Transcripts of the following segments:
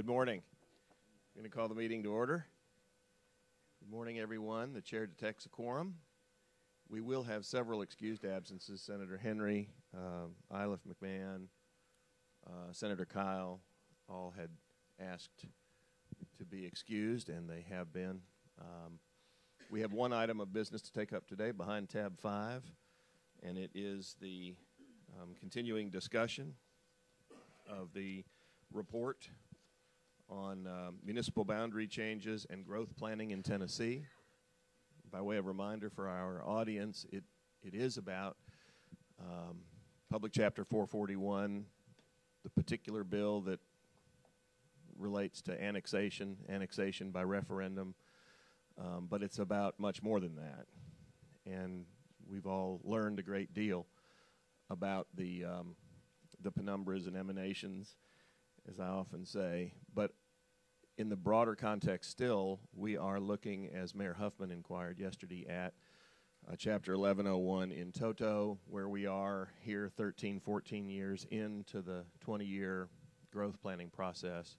Good morning. I'm going to call the meeting to order. Good morning, everyone. The chair detects a quorum. We will have several excused absences. Senator Henry, um, Iliff McMahon, uh, Senator Kyle, all had asked to be excused, and they have been. Um, we have one item of business to take up today behind tab five, and it is the um, continuing discussion of the report on um, municipal boundary changes and growth planning in Tennessee. By way of reminder for our audience, it, it is about um, Public Chapter 441, the particular bill that relates to annexation, annexation by referendum, um, but it's about much more than that. And we've all learned a great deal about the, um, the penumbras and emanations, as I often say. But in the broader context, still, we are looking, as Mayor Huffman inquired yesterday, at uh, Chapter 1101 in toto, where we are here 13, 14 years into the 20 year growth planning process.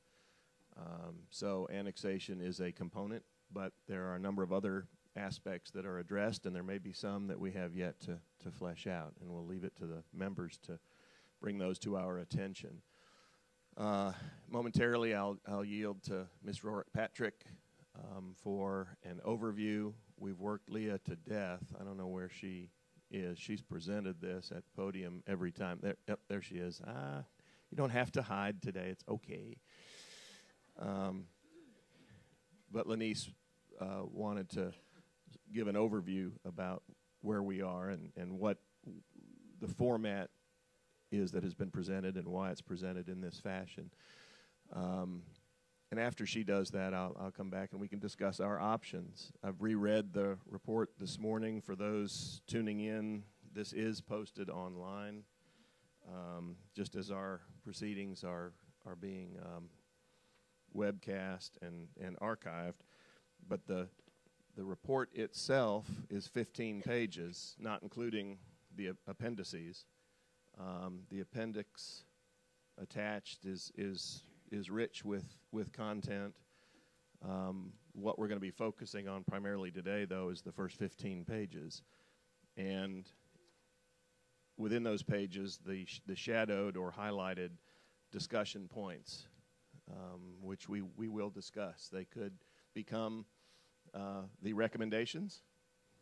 Um, so, annexation is a component, but there are a number of other aspects that are addressed, and there may be some that we have yet to, to flesh out, and we'll leave it to the members to bring those to our attention. Uh, momentarily, I'll, I'll yield to Ms. Roehrich-Patrick um, for an overview. We've worked Leah to death. I don't know where she is. She's presented this at podium every time. There, yep, there she is. Ah, you don't have to hide today. It's okay. Um, but Lynnisse uh, wanted to give an overview about where we are and, and what the format is that has been presented and why it's presented in this fashion. Um, and after she does that, I'll, I'll come back and we can discuss our options. I've reread the report this morning for those tuning in. This is posted online, um, just as our proceedings are are being um, webcast and, and archived. But the the report itself is 15 pages, not including the appendices. Um, the appendix attached is is is rich with with content. Um, what we're going to be focusing on primarily today, though, is the first 15 pages, and within those pages, the sh- the shadowed or highlighted discussion points, um, which we we will discuss. They could become uh, the recommendations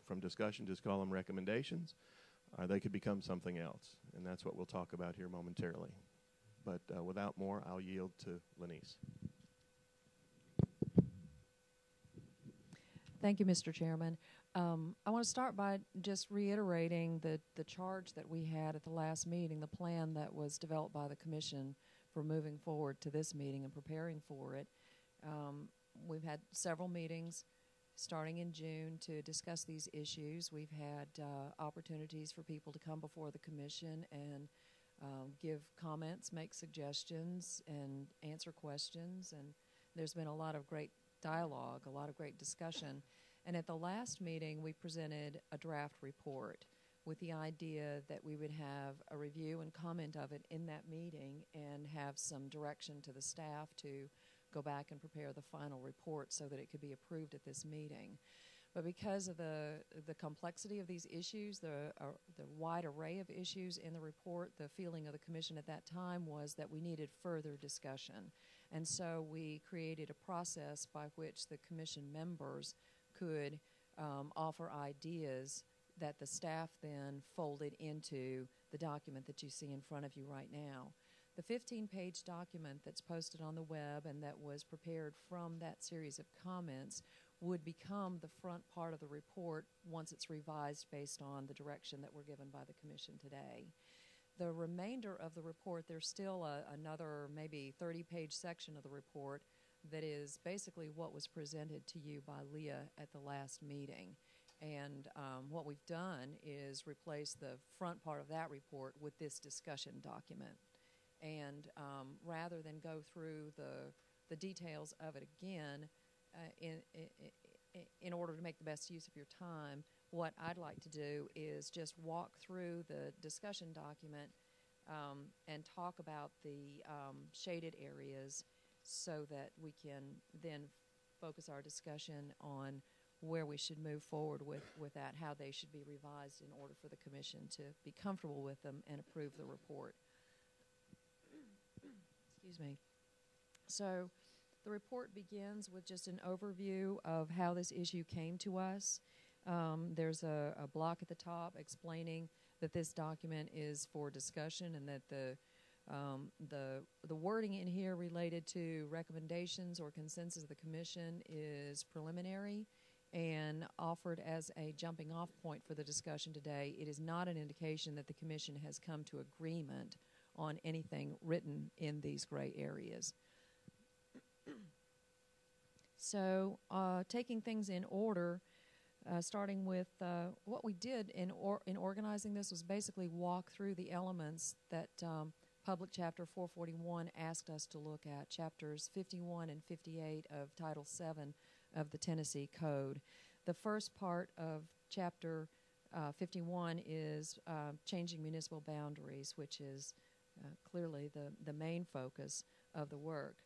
from discussion. Just call them recommendations or they could become something else. And that's what we'll talk about here momentarily. But uh, without more, I'll yield to Lynnisse. Thank you, Mr. Chairman. Um, I want to start by just reiterating the, the charge that we had at the last meeting, the plan that was developed by the Commission for moving forward to this meeting and preparing for it. Um, we've had several meetings starting in June to discuss these issues. We've had uh, opportunities for people to come before the commission and um, give comments, make suggestions, and answer questions. And there's been a lot of great dialogue, a lot of great discussion. And at the last meeting, we presented a draft report with the idea that we would have a review and comment of it in that meeting and have some direction to the staff to go back and prepare the final report so that it could be approved at this meeting. But because of the the complexity of these issues, the uh, the wide array of issues in the report, the feeling of the commission at that time was that we needed further discussion, and so we created a process by which the commission members could um, offer ideas that the staff then folded into the document that you see in front of you right now. The 15 page document that's posted on the web and that was prepared from that series of comments would become the front part of the report once it's revised based on the direction that we're given by the Commission today. The remainder of the report, there's still a, another maybe 30 page section of the report that is basically what was presented to you by Leah at the last meeting. And um, what we've done is replace the front part of that report with this discussion document. And um, rather than go through the, the details of it again, uh, in, in, in order to make the best use of your time, what I'd like to do is just walk through the discussion document um, and talk about the um, shaded areas so that we can then focus our discussion on where we should move forward with, with that, how they should be revised in order for the commission to be comfortable with them and approve the report. Excuse me. So the report begins with just an overview of how this issue came to us. Um, there's a, a block at the top explaining that this document is for discussion and that the um, the the wording in here related to recommendations or consensus of the commission is preliminary and offered as a jumping off point for the discussion today. It is not an indication that the commission has come to agreement on anything written in these gray areas. so, uh, taking things in order, uh, starting with uh, what we did in or in organizing this was basically walk through the elements that um, Public Chapter 441 asked us to look at, chapters 51 and 58 of Title 7 of the Tennessee Code. The first part of Chapter uh, 51 is uh, changing municipal boundaries, which is uh, clearly the, the main focus of the work.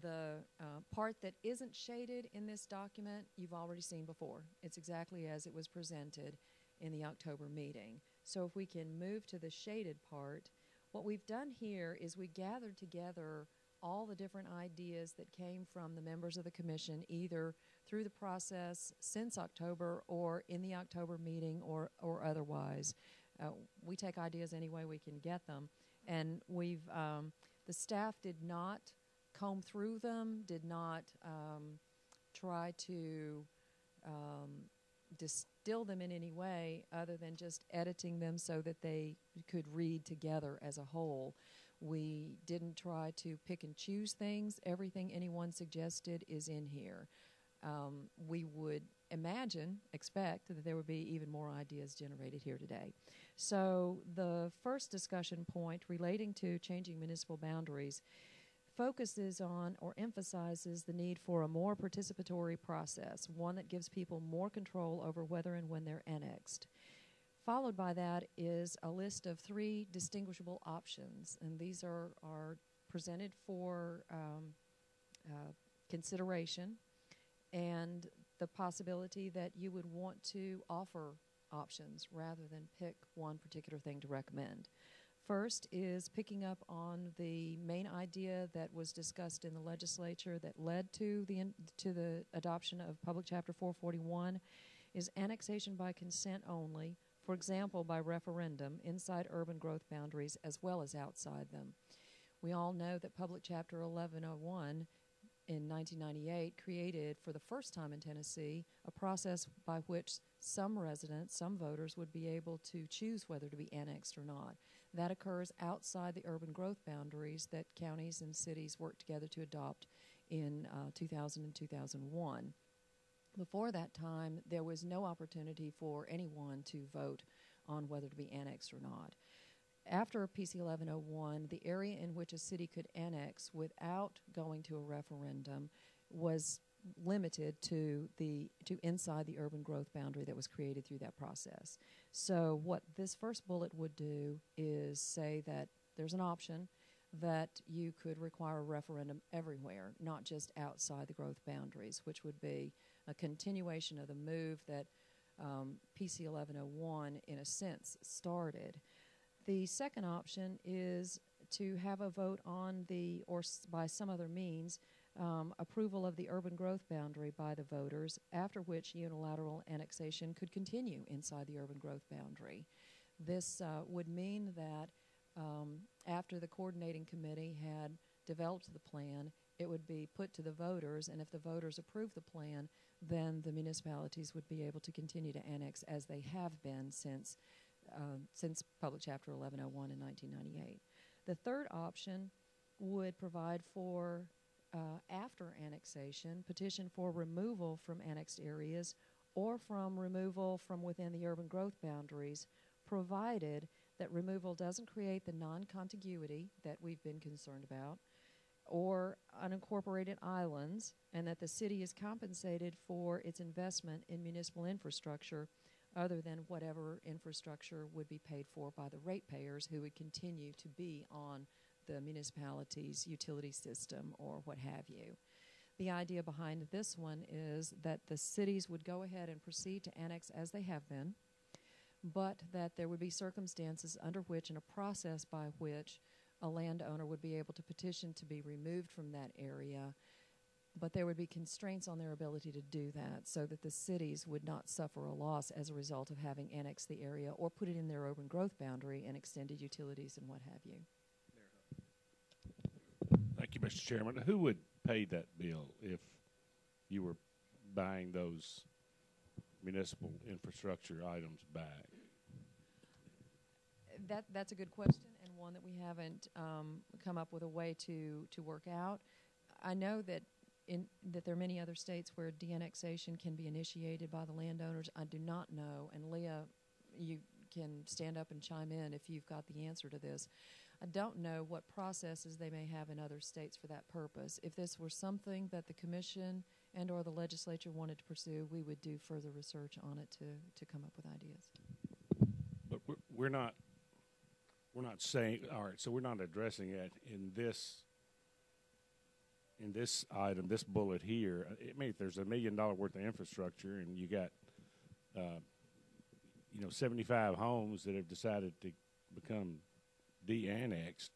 The uh, part that isn't shaded in this document, you've already seen before. It's exactly as it was presented in the October meeting. So if we can move to the shaded part, what we've done here is we gathered together all the different ideas that came from the members of the commission, either through the process since October or in the October meeting or, or otherwise. Uh, we take ideas any way we can get them. And we've, um, the staff did not comb through them, did not um, try to um, distill them in any way other than just editing them so that they could read together as a whole. We didn't try to pick and choose things. Everything anyone suggested is in here. Um, we would imagine, expect that there would be even more ideas generated here today. So, the first discussion point relating to changing municipal boundaries focuses on or emphasizes the need for a more participatory process, one that gives people more control over whether and when they're annexed. Followed by that is a list of three distinguishable options, and these are, are presented for um, uh, consideration and the possibility that you would want to offer options rather than pick one particular thing to recommend. First is picking up on the main idea that was discussed in the legislature that led to the to the adoption of Public Chapter 441 is annexation by consent only, for example by referendum inside urban growth boundaries as well as outside them. We all know that Public Chapter 1101 in 1998 created for the first time in Tennessee a process by which some residents, some voters would be able to choose whether to be annexed or not. That occurs outside the urban growth boundaries that counties and cities worked together to adopt in uh, 2000 and 2001. Before that time, there was no opportunity for anyone to vote on whether to be annexed or not. After PC 1101, the area in which a city could annex without going to a referendum was limited to the to inside the urban growth boundary that was created through that process. So what this first bullet would do is say that there's an option that you could require a referendum everywhere, not just outside the growth boundaries, which would be a continuation of the move that um, PC 1101, in a sense, started. The second option is to have a vote on the, or by some other means, um, approval of the urban growth boundary by the voters, after which unilateral annexation could continue inside the urban growth boundary. This uh, would mean that um, after the coordinating committee had developed the plan, it would be put to the voters, and if the voters approve the plan, then the municipalities would be able to continue to annex as they have been since uh, since Public Chapter 1101 in 1998. The third option would provide for uh, after annexation, petition for removal from annexed areas or from removal from within the urban growth boundaries, provided that removal doesn't create the non contiguity that we've been concerned about or unincorporated islands, and that the city is compensated for its investment in municipal infrastructure other than whatever infrastructure would be paid for by the ratepayers who would continue to be on the municipality's utility system or what have you. The idea behind this one is that the cities would go ahead and proceed to annex as they have been, but that there would be circumstances under which and a process by which a landowner would be able to petition to be removed from that area, but there would be constraints on their ability to do that so that the cities would not suffer a loss as a result of having annexed the area or put it in their urban growth boundary and extended utilities and what have you. Thank you, Mr. Chairman. Who would pay that bill if you were buying those municipal infrastructure items back? That that's a good question and one that we haven't um, come up with a way to to work out. I know that in that there are many other states where de-annexation can be initiated by the landowners. I do not know, and Leah, you can stand up and chime in if you've got the answer to this. I don't know what processes they may have in other states for that purpose. If this were something that the commission and or the legislature wanted to pursue, we would do further research on it to to come up with ideas. But we're, we're not, we're not saying, all right, so we're not addressing it in this, in this item, this bullet here. I mean, if there's a million dollar worth of infrastructure and you got, uh, you know, seventy-five homes that have decided to become de-annexed,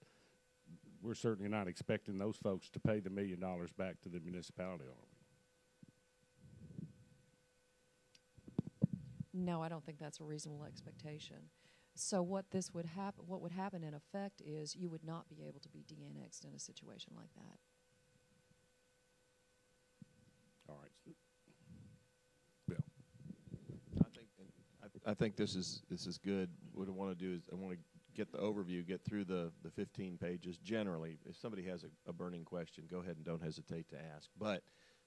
we're certainly not expecting those folks to pay the million dollars back to the municipality, are we? No, I don't think that's a reasonable expectation. So what this would happen, what would happen in effect is you would not be able to be de-annexed in a situation like that. All right. Bill? I think, I, think this is, this is good. What I want to do is, I want to get the overview, get through the, the fifteen pages generally. If somebody has a, a burning question, go ahead and don't hesitate to ask. But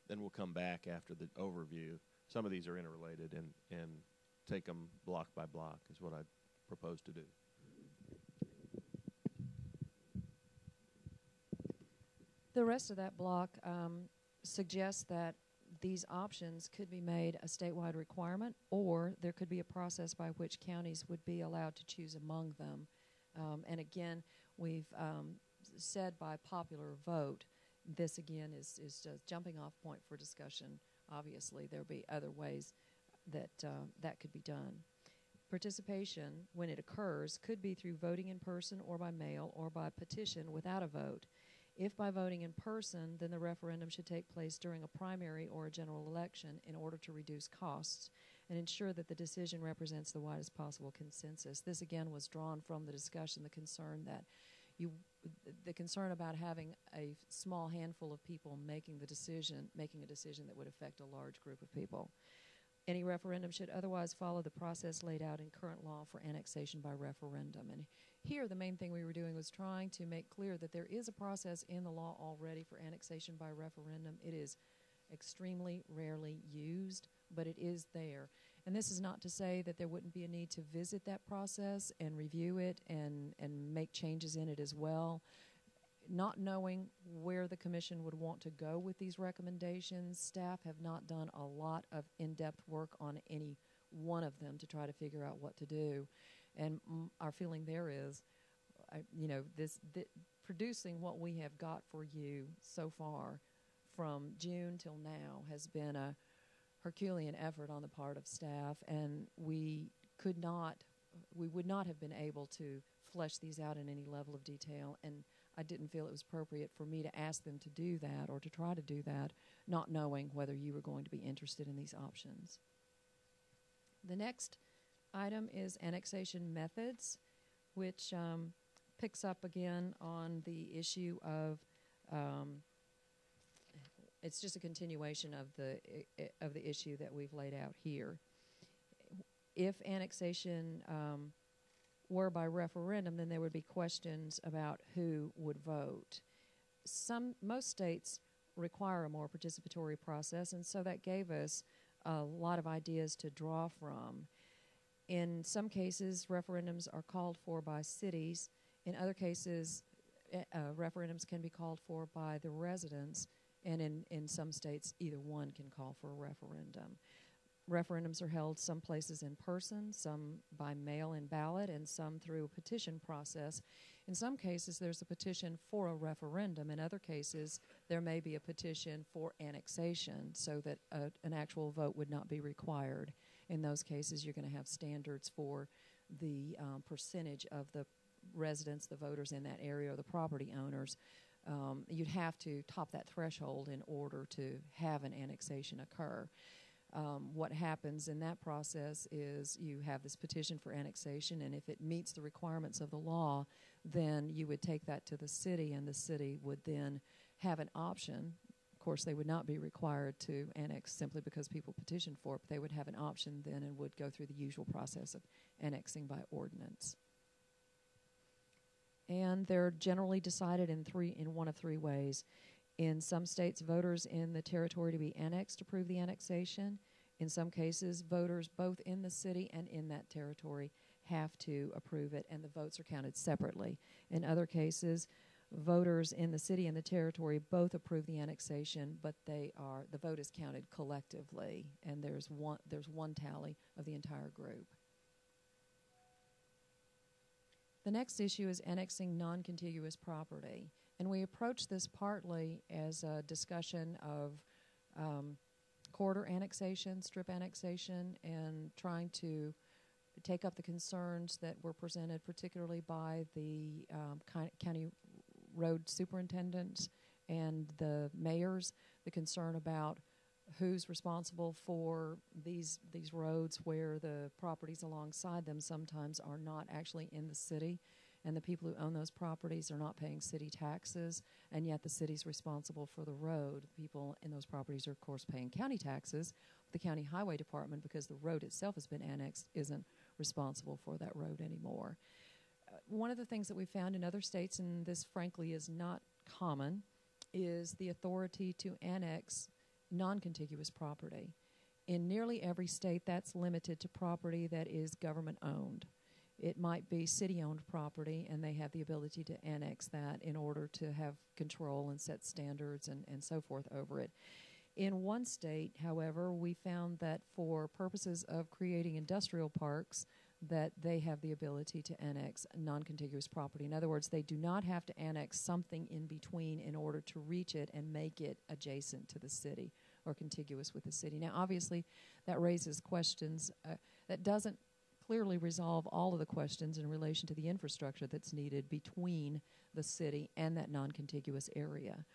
then we'll come back after the overview. Some of these are interrelated and, and take them block by block is what I propose to do. The rest of that block um, suggests that these options could be made a statewide requirement, or there could be a process by which counties would be allowed to choose among them. Um, and again, we've um, said by popular vote, this again is, is just jumping off point for discussion. Obviously, there'll be other ways that uh, that could be done. Participation, when it occurs, could be through voting in person or by mail or by petition without a vote. If by voting in person, then the referendum should take place during a primary or a general election in order to reduce costs and ensure that the decision represents the widest possible consensus. This again was drawn from the discussion, the concern that you, the concern about having a small handful of people making the decision, making a decision that would affect a large group of people. Any referendum should otherwise follow the process laid out in current law for annexation by referendum. And here, the main thing we were doing was trying to make clear that there is a process in the law already for annexation by referendum. It is extremely rarely used, but it is there. And this is not to say that there wouldn't be a need to visit that process and review it and, and make changes in it as well not knowing where the commission would want to go with these recommendations, staff have not done a lot of in-depth work on any one of them to try to figure out what to do. And mm, our feeling there is, I, you know, this th- producing what we have got for you so far from June till now has been a Herculean effort on the part of staff, and we could not, we would not have been able to flesh these out in any level of detail. And I didn't feel it was appropriate for me to ask them to do that or to try to do that, not knowing whether you were going to be interested in these options. The next item is annexation methods, which um, picks up again on the issue of. Um, it's just a continuation of the of the issue that we've laid out here. If annexation um, were by referendum, then there would be questions about who would vote. Some most states require a more participatory process, and so that gave us a lot of ideas to draw from. In some cases, referendums are called for by cities. In other cases, eh, uh, referendums can be called for by the residents, and in, in some states, either one can call for a referendum. Referendums are held some places in person, some by mail in ballot, and some through a petition process. In some cases, there's a petition for a referendum. In other cases, there may be a petition for annexation so that a, an actual vote would not be required. In those cases, you're going to have standards for the um, percentage of the residents, the voters in that area, or the property owners. Um, you'd have to top that threshold in order to have an annexation occur. Um, what happens in that process is you have this petition for annexation, and if it meets the requirements of the law, then you would take that to the city, and the city would then have an option. Of course, they would not be required to annex simply because people petitioned for it, but they would have an option then and would go through the usual process of annexing by ordinance. And they're generally decided in three in one of three ways. In some states, voters in the territory to be annexed approve the annexation. In some cases, voters both in the city and in that territory have to approve it, and the votes are counted separately. In other cases, voters in the city and the territory both approve the annexation, but they are the vote is counted collectively, and there's one there's one tally of the entire group. The next issue is annexing non-contiguous property, and we approach this partly as a discussion of um, corridor annexation, strip annexation, and trying to take up the concerns that were presented, particularly by the um, county road superintendents and the mayors, the concern about who's responsible for these these roads where the properties alongside them sometimes are not actually in the city and the people who own those properties are not paying city taxes and yet the city's responsible for the road people in those properties are of course paying county taxes the county highway department because the road itself has been annexed isn't responsible for that road anymore. Uh, one of the things that we found in other states, and this frankly is not common, is the authority to annex non contiguous property. In nearly every state, that's limited to property that is government owned. It might be city owned property, and they have the ability to annex that in order to have control and set standards and, and so forth over it. In one state, however, we found that for purposes of creating industrial parks, that they have the ability to annex non-contiguous property. In other words, they do not have to annex something in between in order to reach it and make it adjacent to the city or contiguous with the city. Now, obviously, that raises questions. Uh, that doesn't clearly resolve all of the questions in relation to the infrastructure that's needed between the city and that non-contiguous area.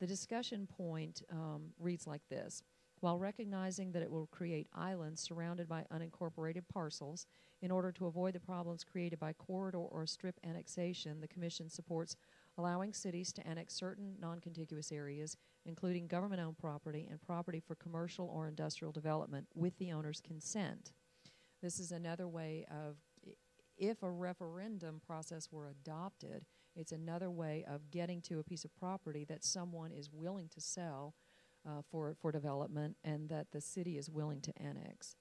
The discussion point um, reads like this. While recognizing that it will create islands surrounded by unincorporated parcels, in order to avoid the problems created by corridor or strip annexation, the Commission supports allowing cities to annex certain non contiguous areas, including government owned property and property for commercial or industrial development, with the owner's consent. This is another way of, if a referendum process were adopted, it's another way of getting to a piece of property that someone is willing to sell uh, for, for development and that the city is willing to annex.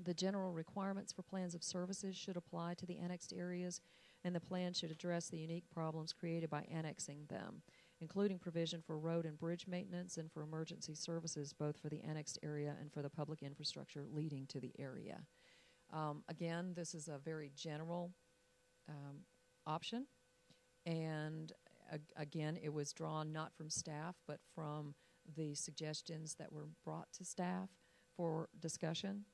The general requirements for plans of services should apply to the annexed areas, and the plan should address the unique problems created by annexing them, including provision for road and bridge maintenance and for emergency services, both for the annexed area and for the public infrastructure leading to the area. Um, again, this is a very general um, option. And again, it was drawn not from staff, but from the suggestions that were brought to staff for discussion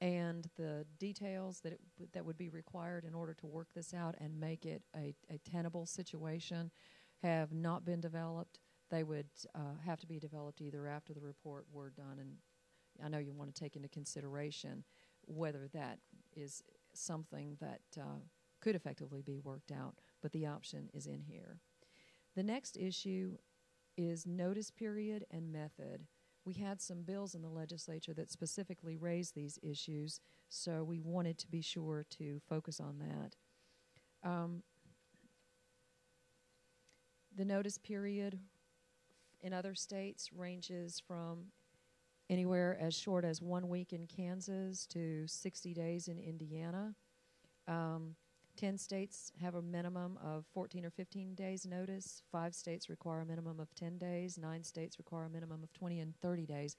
and the details that that would be required in order to work this out and make it a, a tenable situation have not been developed. They would uh, have to be developed either after the report were done, and I know you want to take into consideration whether that is something that uh, could effectively be worked out but the option is in here. The next issue is notice period and method. We had some bills in the legislature that specifically raised these issues, so we wanted to be sure to focus on that. Um, the notice period in other states ranges from anywhere as short as one week in Kansas to 60 days in Indiana. Um, 10 states have a minimum of 14 or 15 days notice. Five states require a minimum of 10 days. Nine states require a minimum of 20 and 30 days.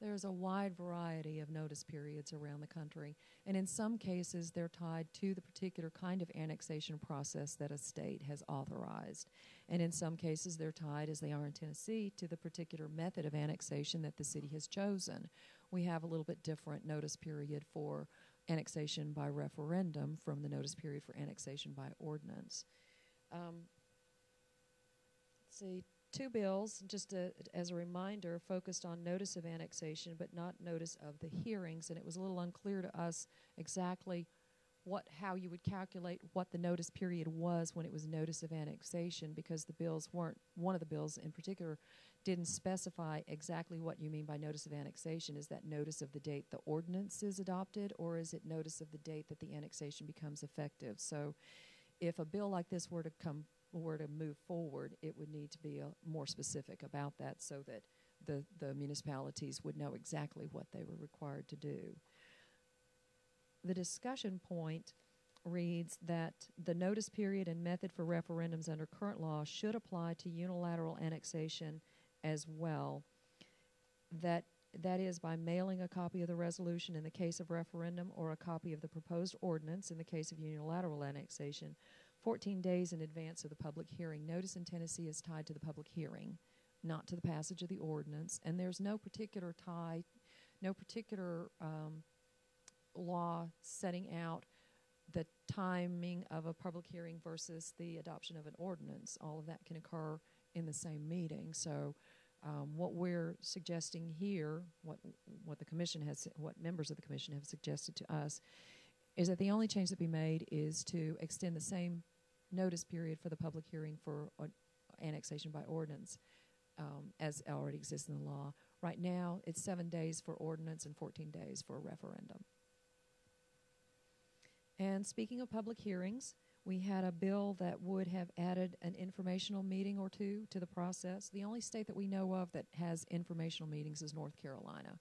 There's a wide variety of notice periods around the country, and in some cases, they're tied to the particular kind of annexation process that a state has authorized. And in some cases, they're tied, as they are in Tennessee, to the particular method of annexation that the city has chosen. We have a little bit different notice period for annexation by referendum from the notice period for annexation by ordinance. Um, let's see, two bills, just a, as a reminder, focused on notice of annexation but not notice of the hearings, and it was a little unclear to us exactly what how you would calculate what the notice period was when it was notice of annexation because the bills weren't one of the bills in particular didn't specify exactly what you mean by notice of annexation. Is that notice of the date the ordinance is adopted or is it notice of the date that the annexation becomes effective? So if a bill like this were to come were to move forward, it would need to be uh, more specific about that so that the, the municipalities would know exactly what they were required to do. The discussion point reads that the notice period and method for referendums under current law should apply to unilateral annexation as well. That that is by mailing a copy of the resolution in the case of referendum or a copy of the proposed ordinance in the case of unilateral annexation 14 days in advance of the public hearing. Notice in Tennessee is tied to the public hearing, not to the passage of the ordinance, and there's no particular tie, no particular um, law setting out the timing of a public hearing versus the adoption of an ordinance. All of that can occur in the same meeting. So, um, what we're suggesting here, what what the commission has, what members of the commission have suggested to us, is that the only change that be made is to extend the same notice period for the public hearing for uh, annexation by ordinance um, as already exists in the law. Right now, it's seven days for ordinance and 14 days for a referendum. And speaking of public hearings, we had a bill that would have added an informational meeting or two to the process. The only state that we know of that has informational meetings is North Carolina.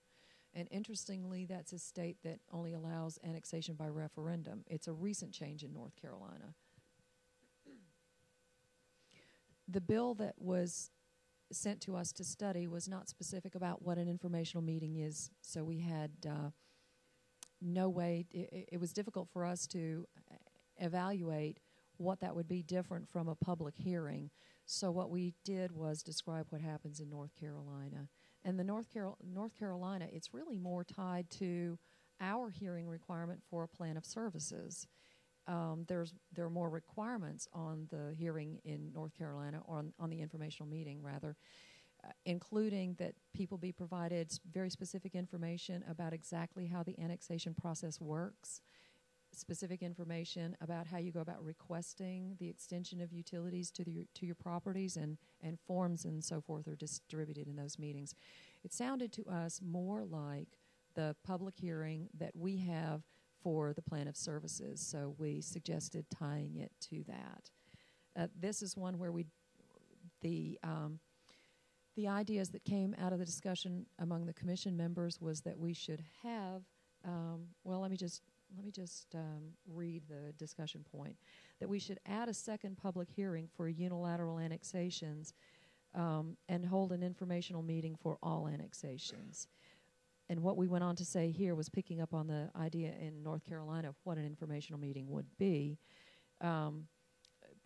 And interestingly, that's a state that only allows annexation by referendum. It's a recent change in North Carolina the bill that was sent to us to study was not specific about what an informational meeting is. So we had uh, no way, it, it, was difficult for us to evaluate what that would be different from a public hearing. So what we did was describe what happens in North Carolina. And the North, Carol- North Carolina, it's really more tied to our hearing requirement for a plan of services um, there's there are more requirements on the hearing in North Carolina or on, on the informational meeting rather, uh, including that people be provided very specific information about exactly how the annexation process works, specific information about how you go about requesting the extension of utilities to the to your properties and and forms and so forth are distributed in those meetings. It sounded to us more like the public hearing that we have for the plan of services. So we suggested tying it to that. Uh, this is one where we, the um, the ideas that came out of the discussion among the commission members was that we should have. Um, well, let me just let me just um, read the discussion point that we should add a second public hearing for unilateral annexations um, and hold an informational meeting for all annexations and what we went on to say here was picking up on the idea in North Carolina of what an informational meeting would be. Um,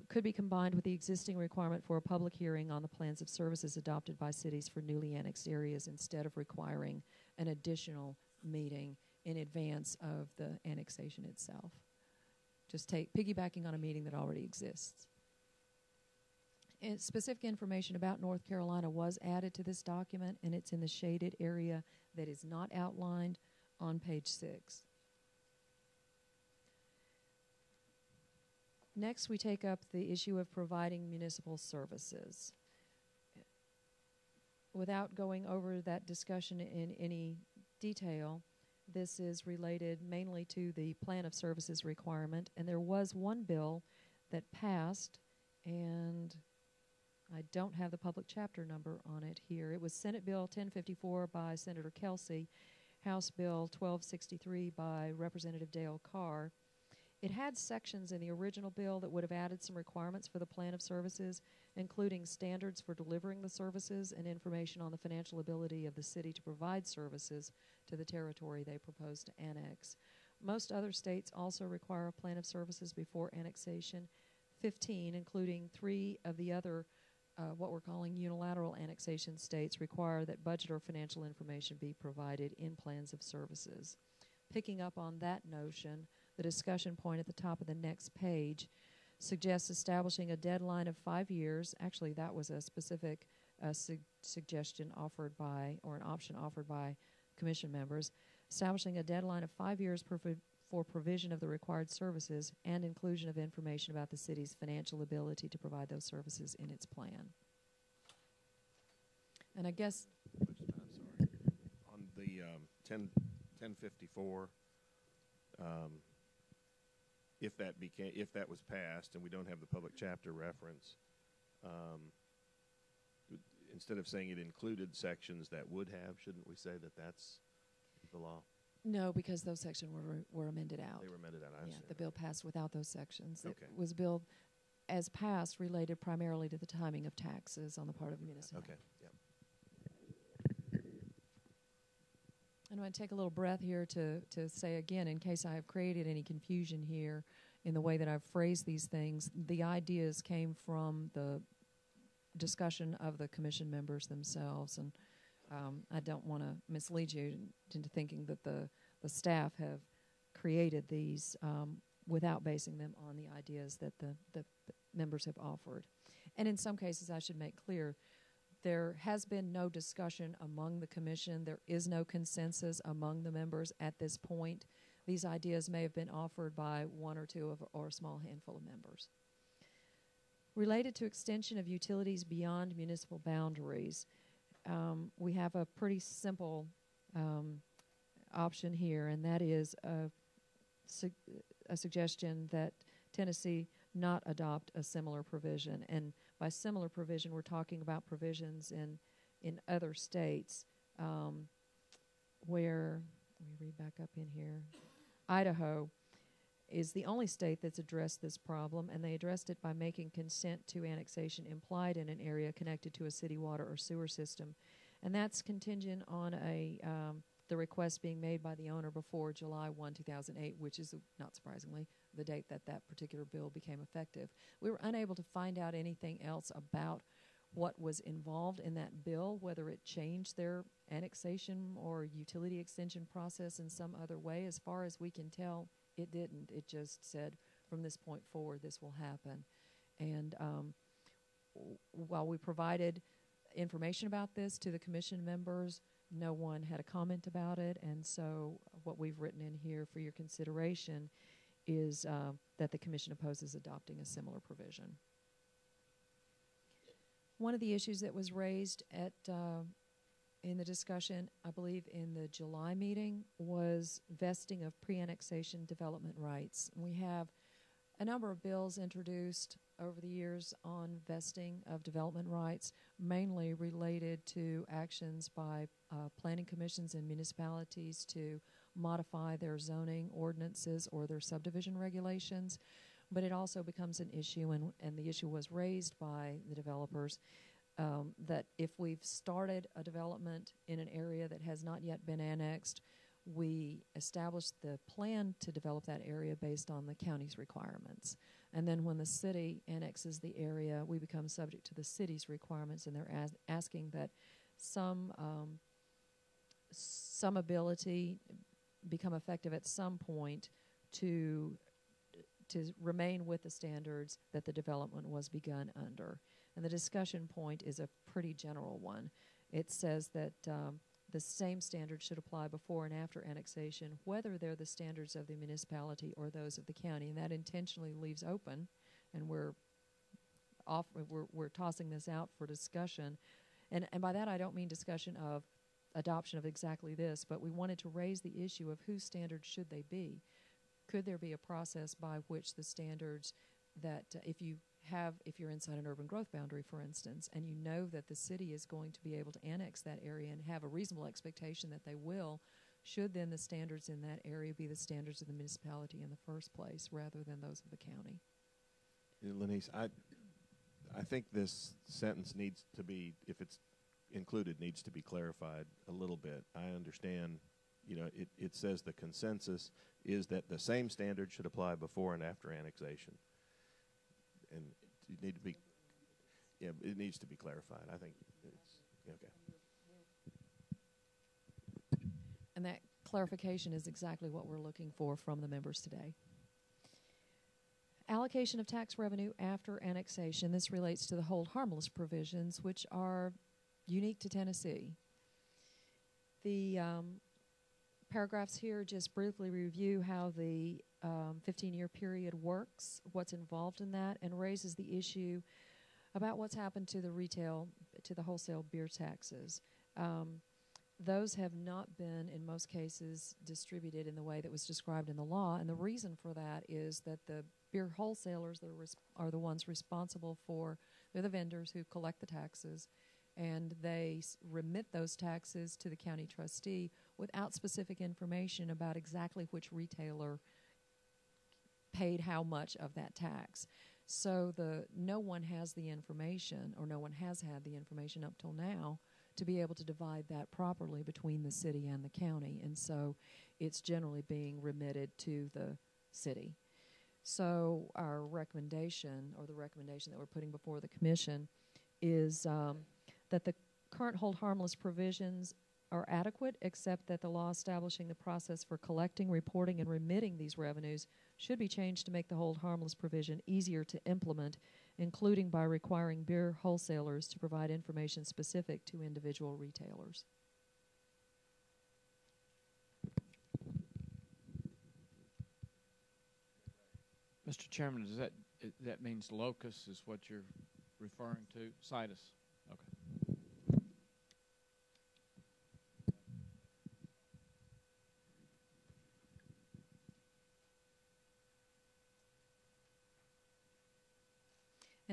could be combined with the existing requirement for a public hearing on the plans of services adopted by cities for newly annexed areas instead of requiring an additional meeting in advance of the annexation itself. Just take piggybacking on a meeting that already exists. And specific information about North Carolina was added to this document, and it's in the shaded area that is not outlined on page six. Next, we take up the issue of providing municipal services. Without going over that discussion in any detail, this is related mainly to the plan of services requirement, and there was one bill that passed, and I don't have the public chapter number on it here. It was Senate Bill 1054 by Senator Kelsey, House Bill 1263 by Representative Dale Carr. it had sections in the original bill that would have added some requirements for the plan of services, including standards for delivering the services and information on the financial ability of the city to provide services to the territory they propose to annex. Most other states also require a plan of services before annexation. 15, including three of the other, uh, what we're calling unilateral annexation states, require that budget or financial information be provided in plans of services. Picking up on that notion, the discussion point at the top of the next page suggests establishing a deadline of five years. Actually, that was a specific uh, su- suggestion offered by, or an option offered by commission members, establishing a deadline of five years for, for provision of the required services and inclusion of information about the city's financial ability to provide those services in its plan. And I guess, sorry, on the um, 10, 1054, um, if that became, if that was passed and we don't have the public chapter reference, um, instead of saying it included sections that would have, shouldn't we say that that's the law? No, because those sections were, were amended out. They were amended out, I Yeah, understand. the bill passed without those sections. It Okay. was a bill, as passed, related primarily to the timing of taxes on the part of the municipality. Okay, yeah. And I'm going to take a little breath here to, to say again, in case I have created any confusion here in the way that I've phrased these things, the ideas came from the discussion of the commission members themselves. And um, I don't want to mislead you into thinking that the, the staff have created these um, without basing them on the ideas that the, the members have offered. And in some cases, I should make clear there has been no discussion among the commission. There is no consensus among the members at this point. These ideas may have been offered by one or two of, or a small handful of members. Related to extension of utilities beyond municipal boundaries, um, we have a pretty simple um, option here, and that is a, su- a suggestion that Tennessee not adopt a similar provision. And by similar provision, we're talking about provisions in in other states um, where let me read back up in here. Idaho is the only state that's addressed this problem, and they addressed it by making consent to annexation implied in an area connected to a city water or sewer system, and that's contingent on a um, the request being made by the owner before July 1, 2008, which is, not surprisingly, the date that that particular bill became effective. We were unable to find out anything else about what was involved in that bill, whether it changed their annexation or utility extension process in some other way. As far as we can tell, it didn't. It just said, from this point forward, this will happen. And um, while we provided information about this to the commission members, no one had a comment about it. And so, what we've written in here for your consideration is uh, that the commission opposes adopting a similar provision. One of the issues that was raised at uh, in the discussion, I believe, in the July meeting, was vesting of pre-annexation development rights. We have a number of bills introduced over the years on vesting of development rights, mainly related to actions by uh, planning commissions and municipalities to modify their zoning ordinances or their subdivision regulations. But it also becomes an issue, and, and the issue was raised by the developers, um, that if we've started a development in an area that has not yet been annexed, we establish the plan to develop that area based on the county's requirements. And then when the city annexes the area, we become subject to the city's requirements, and they're as- asking that some um, some ability become effective at some point to to remain with the standards that the development was begun under. And the discussion point is a pretty general one. It says that um, the same standards should apply before and after annexation, whether they're the standards of the municipality or those of the county. And that intentionally leaves open, and we're off, we're, we're tossing this out for discussion. And, and by that, I don't mean discussion of adoption of exactly this, but we wanted to raise the issue of whose standards should they be. Could there be a process by which the standards that uh, if you have, if you're inside an urban growth boundary, for instance, and you know that the city is going to be able to annex that area and have a reasonable expectation that they will should then the standards in that area be the standards of the municipality in the first place rather than those of the county? Lynnisse, I, I think this sentence needs to be, if it's included, needs to be clarified a little bit. I understand, you know, it, it says the consensus is that the same standard should apply before and after annexation. And it need to be, yeah, it needs to be clarified. I think it's, okay. And that clarification is exactly what we're looking for from the members today. Allocation of tax revenue after annexation. This relates to the hold harmless provisions, which are unique to Tennessee. The um, paragraphs here just briefly review how the 15 um, year period works, what's involved in that, and raises the issue about what's happened to the retail, to the wholesale beer taxes. Um, those have not been, in most cases, distributed in the way that was described in the law. And the reason for that is that the beer wholesalers that are, are the ones responsible for, they're the vendors who collect the taxes, and they remit those taxes to the county trustee without specific information about exactly which retailer paid how much of that tax. So the no one has the information, or no one has had the information up till now to be able to divide that properly between the city and the county. And so it's generally being remitted to the city. So our recommendation, or the recommendation that we're putting before the commission, is um, that the current hold harmless provisions are adequate, except that the law establishing the process for collecting, reporting, and remitting these revenues should be changed to make the hold harmless provision easier to implement including by requiring beer wholesalers to provide information specific to individual retailers. Mr. Chairman, does that that means locus is what you're referring to? Situs. Okay.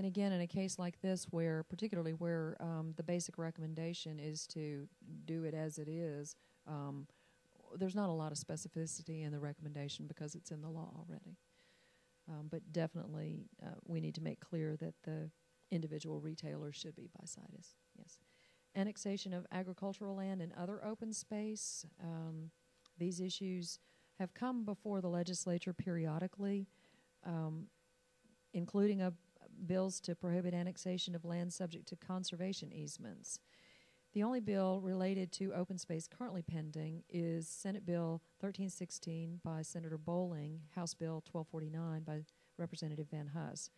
And again, in a case like this, where particularly where um, the basic recommendation is to do it as it is, um, there's not a lot of specificity in the recommendation because it's in the law already. Um, but definitely, uh, we need to make clear that the individual retailers should be by situs. Yes. Annexation of agricultural land and other open space. Um, these issues have come before the legislature periodically, um, including a bills to prohibit annexation of land subject to conservation easements. The only bill related to open space currently pending is Senate Bill 1316 by Senator Bowling, House Bill 1249 by Representative Van Huss.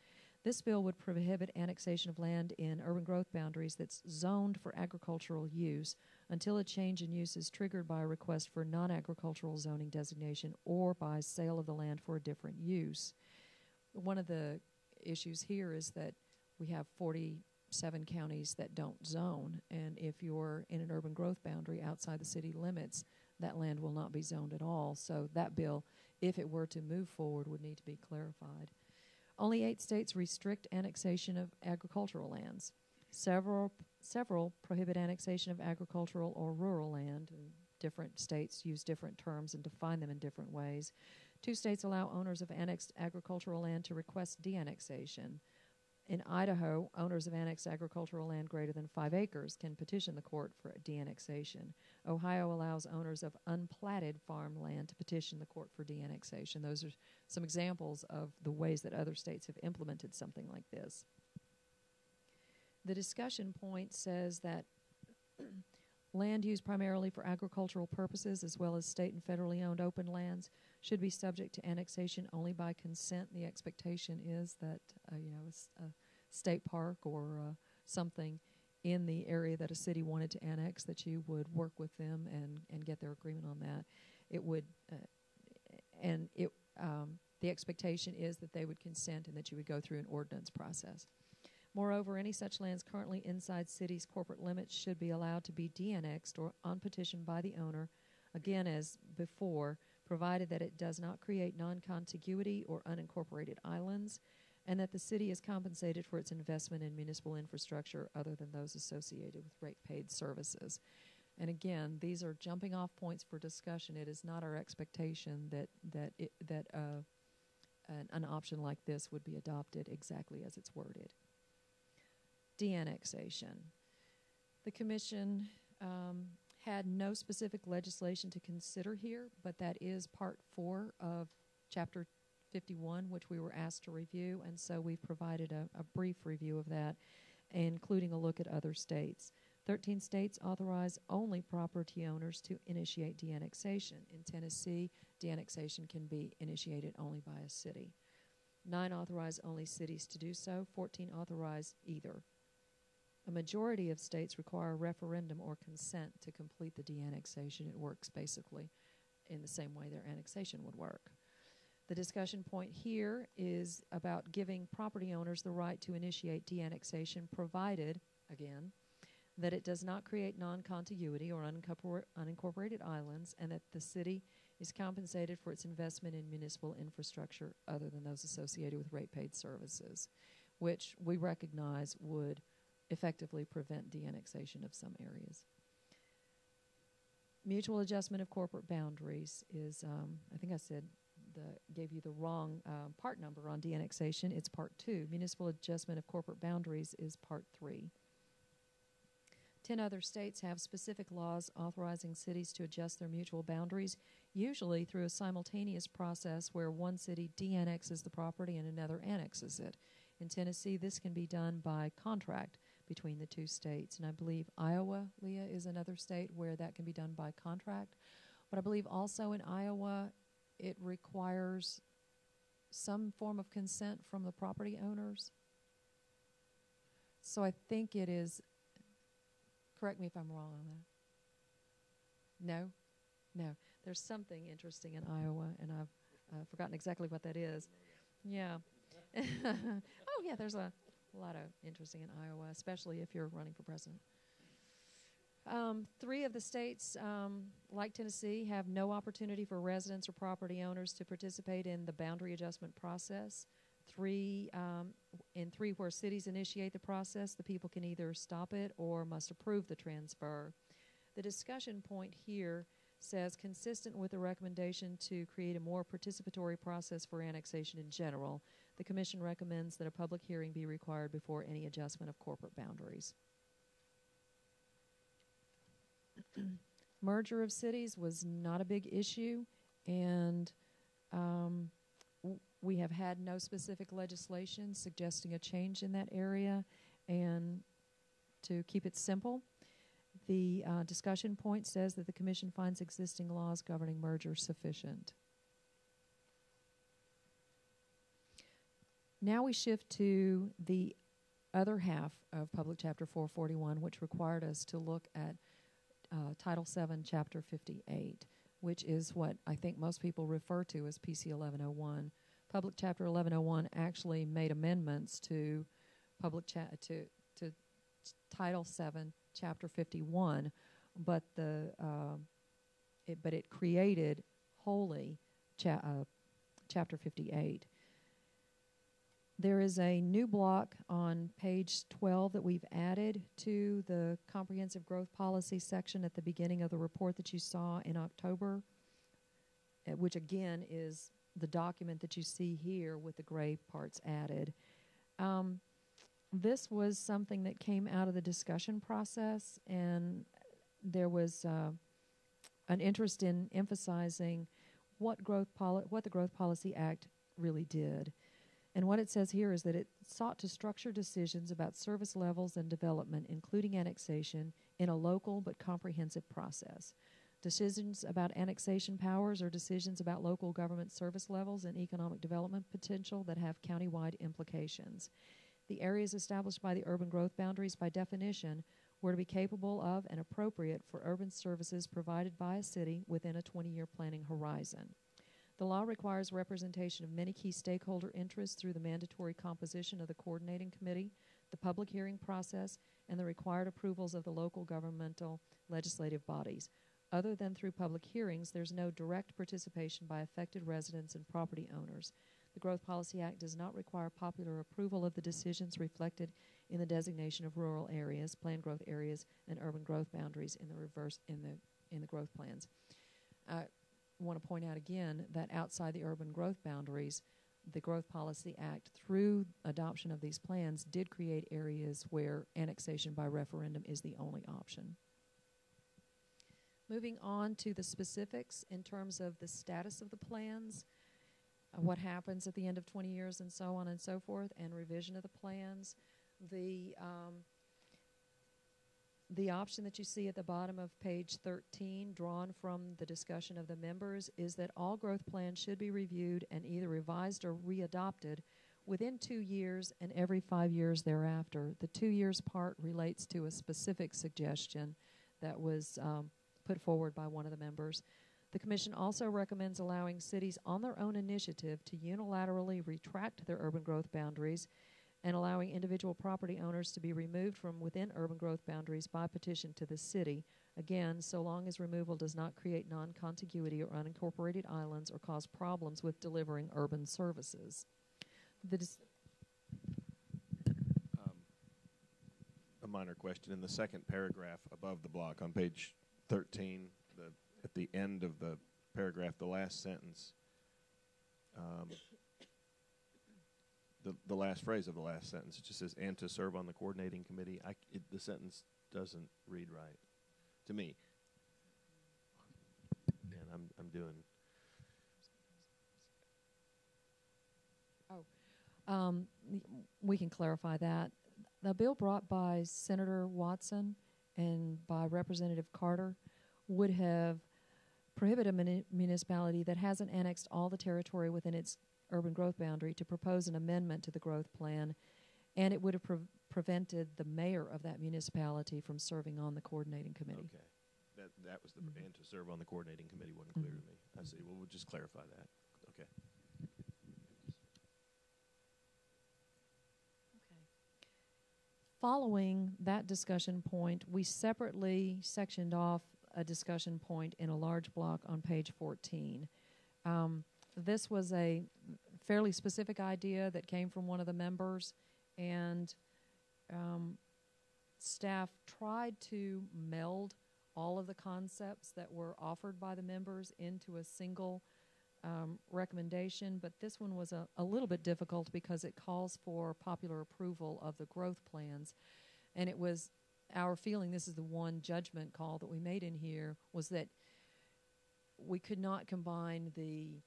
This bill would prohibit annexation of land in urban growth boundaries that's zoned for agricultural use until a change in use is triggered by a request for non agricultural zoning designation or by sale of the land for a different use. One of the issues here is that we have 47 counties that don't zone, and if you're in an urban growth boundary outside the city limits, that land will not be zoned at all. So that bill, if it were to move forward, would need to be clarified. Only eight states restrict annexation of agricultural lands. Several several prohibit annexation of agricultural or rural land. Different states use different terms and define them in different ways. Two states allow owners of annexed agricultural land to request de-annexation. In Idaho, owners of annexed agricultural land greater than five acres can petition the court for de-annexation. Ohio allows owners of unplatted farmland to petition the court for de-annexation. Those are some examples of the ways that other states have implemented something like this. The discussion point says that land used primarily for agricultural purposes, as well as state and federally owned open lands, should be subject to annexation only by consent. The expectation is that uh, you know a, a, state park or uh, something in the area that a city wanted to annex that you would work with them and and get their agreement on that. It would uh, and it um, the expectation is that they would consent and that you would go through an ordinance process. Moreover, any such lands currently inside cities' corporate limits should be allowed to be de-annexed or on petition by the owner, again as before, provided that it does not create non-contiguity or unincorporated islands, and that the city is compensated for its investment in municipal infrastructure other than those associated with rate-paid services. And again, these are jumping off points for discussion. It is not our expectation that that it, that uh, an, an option like this would be adopted exactly as it's worded. De-annexation. The commission um, had no specific legislation to consider here, but that is part four of chapter 51, which we were asked to review, and so we've provided a, a brief review of that, including a look at other states. 13 states authorize only property owners to initiate de-annexation. In Tennessee, de-annexation can be initiated only by a city. Nine authorize only cities to do so. 14 authorize either. A majority of states require a referendum or consent to complete the de-annexation. It works basically in the same way their annexation would work. The discussion point here is about giving property owners the right to initiate de-annexation provided, again, that it does not create non-contiguity or unincorporated islands and that the city is compensated for its investment in municipal infrastructure other than those associated with rate-paid services, which we recognize would effectively prevent de-annexation of some areas. Mutual adjustment of corporate boundaries is, um, I think I said, the, gave you the wrong um, part number on de-annexation. It's part two. Municipal adjustment of corporate boundaries is part three. Ten other states have specific laws authorizing cities to adjust their mutual boundaries, usually through a simultaneous process where one city deannexes the property and another annexes it. In Tennessee, this can be done by contract between the two states. And I believe Iowa, Leah, is another state where that can be done by contract. But I believe also in Iowa, it requires some form of consent from the property owners. So I think it is Correct me if I'm wrong on that. No? No. There's something interesting in Iowa, and I've uh, forgotten exactly what that is. Yeah. oh, yeah, there's a, a lot of interesting in Iowa, especially if you're running for president. Um, three of the states, um, like Tennessee, have no opportunity for residents or property owners to participate in the boundary adjustment process. Three, um, in three, where cities initiate the process, the people can either stop it or must approve the transfer. The discussion point here says consistent with the recommendation to create a more participatory process for annexation in general, the Commission recommends that a public hearing be required before any adjustment of corporate boundaries. Merger of cities was not a big issue, and um, we have had no specific legislation suggesting a change in that area. And to keep it simple, the uh, discussion point says that the Commission finds existing laws governing merger sufficient. Now we shift to the other half of Public Chapter 441, which required us to look at uh, Title 7, Chapter 58, which is what I think most people refer to as PC 1101 Public Chapter 1101 actually made amendments to Public cha- to to Title 7, Chapter 51, but the uh, it, but it created wholly cha- uh, Chapter 58. There is a new block on page 12 that we've added to the comprehensive growth policy section at the beginning of the report that you saw in October, uh, which again is the document that you see here with the gray parts added. Um, this was something that came out of the discussion process, and there was uh, an interest in emphasizing what growth what the Growth Policy Act really did. And what it says here is that it sought to structure decisions about service levels and development, including annexation, in a local but comprehensive process. Decisions about annexation powers are decisions about local government service levels and economic development potential that have countywide implications. The areas established by the urban growth boundaries, by definition, were to be capable of and appropriate for urban services provided by a city within a 20 year planning horizon. The law requires representation of many key stakeholder interests through the mandatory composition of the coordinating committee, the public hearing process, and the required approvals of the local governmental legislative bodies. Other than through public hearings, there's no direct participation by affected residents and property owners. The Growth Policy Act does not require popular approval of the decisions reflected in the designation of rural areas, planned growth areas, and urban growth boundaries in the reverse in the in the growth plans. I want to point out again that outside the urban growth boundaries, the Growth Policy Act, through adoption of these plans, did create areas where annexation by referendum is the only option. Moving on to the specifics in terms of the status of the plans, uh, what happens at the end of 20 years, and so on and so forth, and revision of the plans. The um, the option that you see at the bottom of page 13, drawn from the discussion of the members, is that all growth plans should be reviewed and either revised or readopted within two years and every five years thereafter. The two years part relates to a specific suggestion that was um, put forward by one of the members. The Commission also recommends allowing cities on their own initiative to unilaterally retract their urban growth boundaries and allowing individual property owners to be removed from within urban growth boundaries by petition to the city. Again, so long as removal does not create non contiguity or unincorporated islands or cause problems with delivering urban services. The Um, a minor question in the second paragraph above the block on page 13, the, at the end of the paragraph, the last sentence, um, the, the last phrase of the last sentence, it just says, and to serve on the coordinating committee. I, it, the sentence doesn't read right to me. And I'm, I'm doing, Oh, Um, we can clarify that. The bill brought by Senator Watson and by Representative Carter would have prohibited a municipality that hasn't annexed all the territory within its urban growth boundary to propose an amendment to the growth plan, and it would have pre- prevented the mayor of that municipality from serving on the coordinating committee. okay. That, that was the, Mhm. and to serve on the coordinating committee wasn't clear Mhm. to me. I see. Well, we'll just clarify that. Okay. Following that discussion point, we separately sectioned off a discussion point in a large block on page 14. Um, this was a fairly specific idea that came from one of the members, and um, staff tried to meld all of the concepts that were offered by the members into a single um, recommendation, but this one was a, a little bit difficult because it calls for popular approval of the growth plans. And it was our feeling, this is the one judgment call that we made in here, was that we could not combine the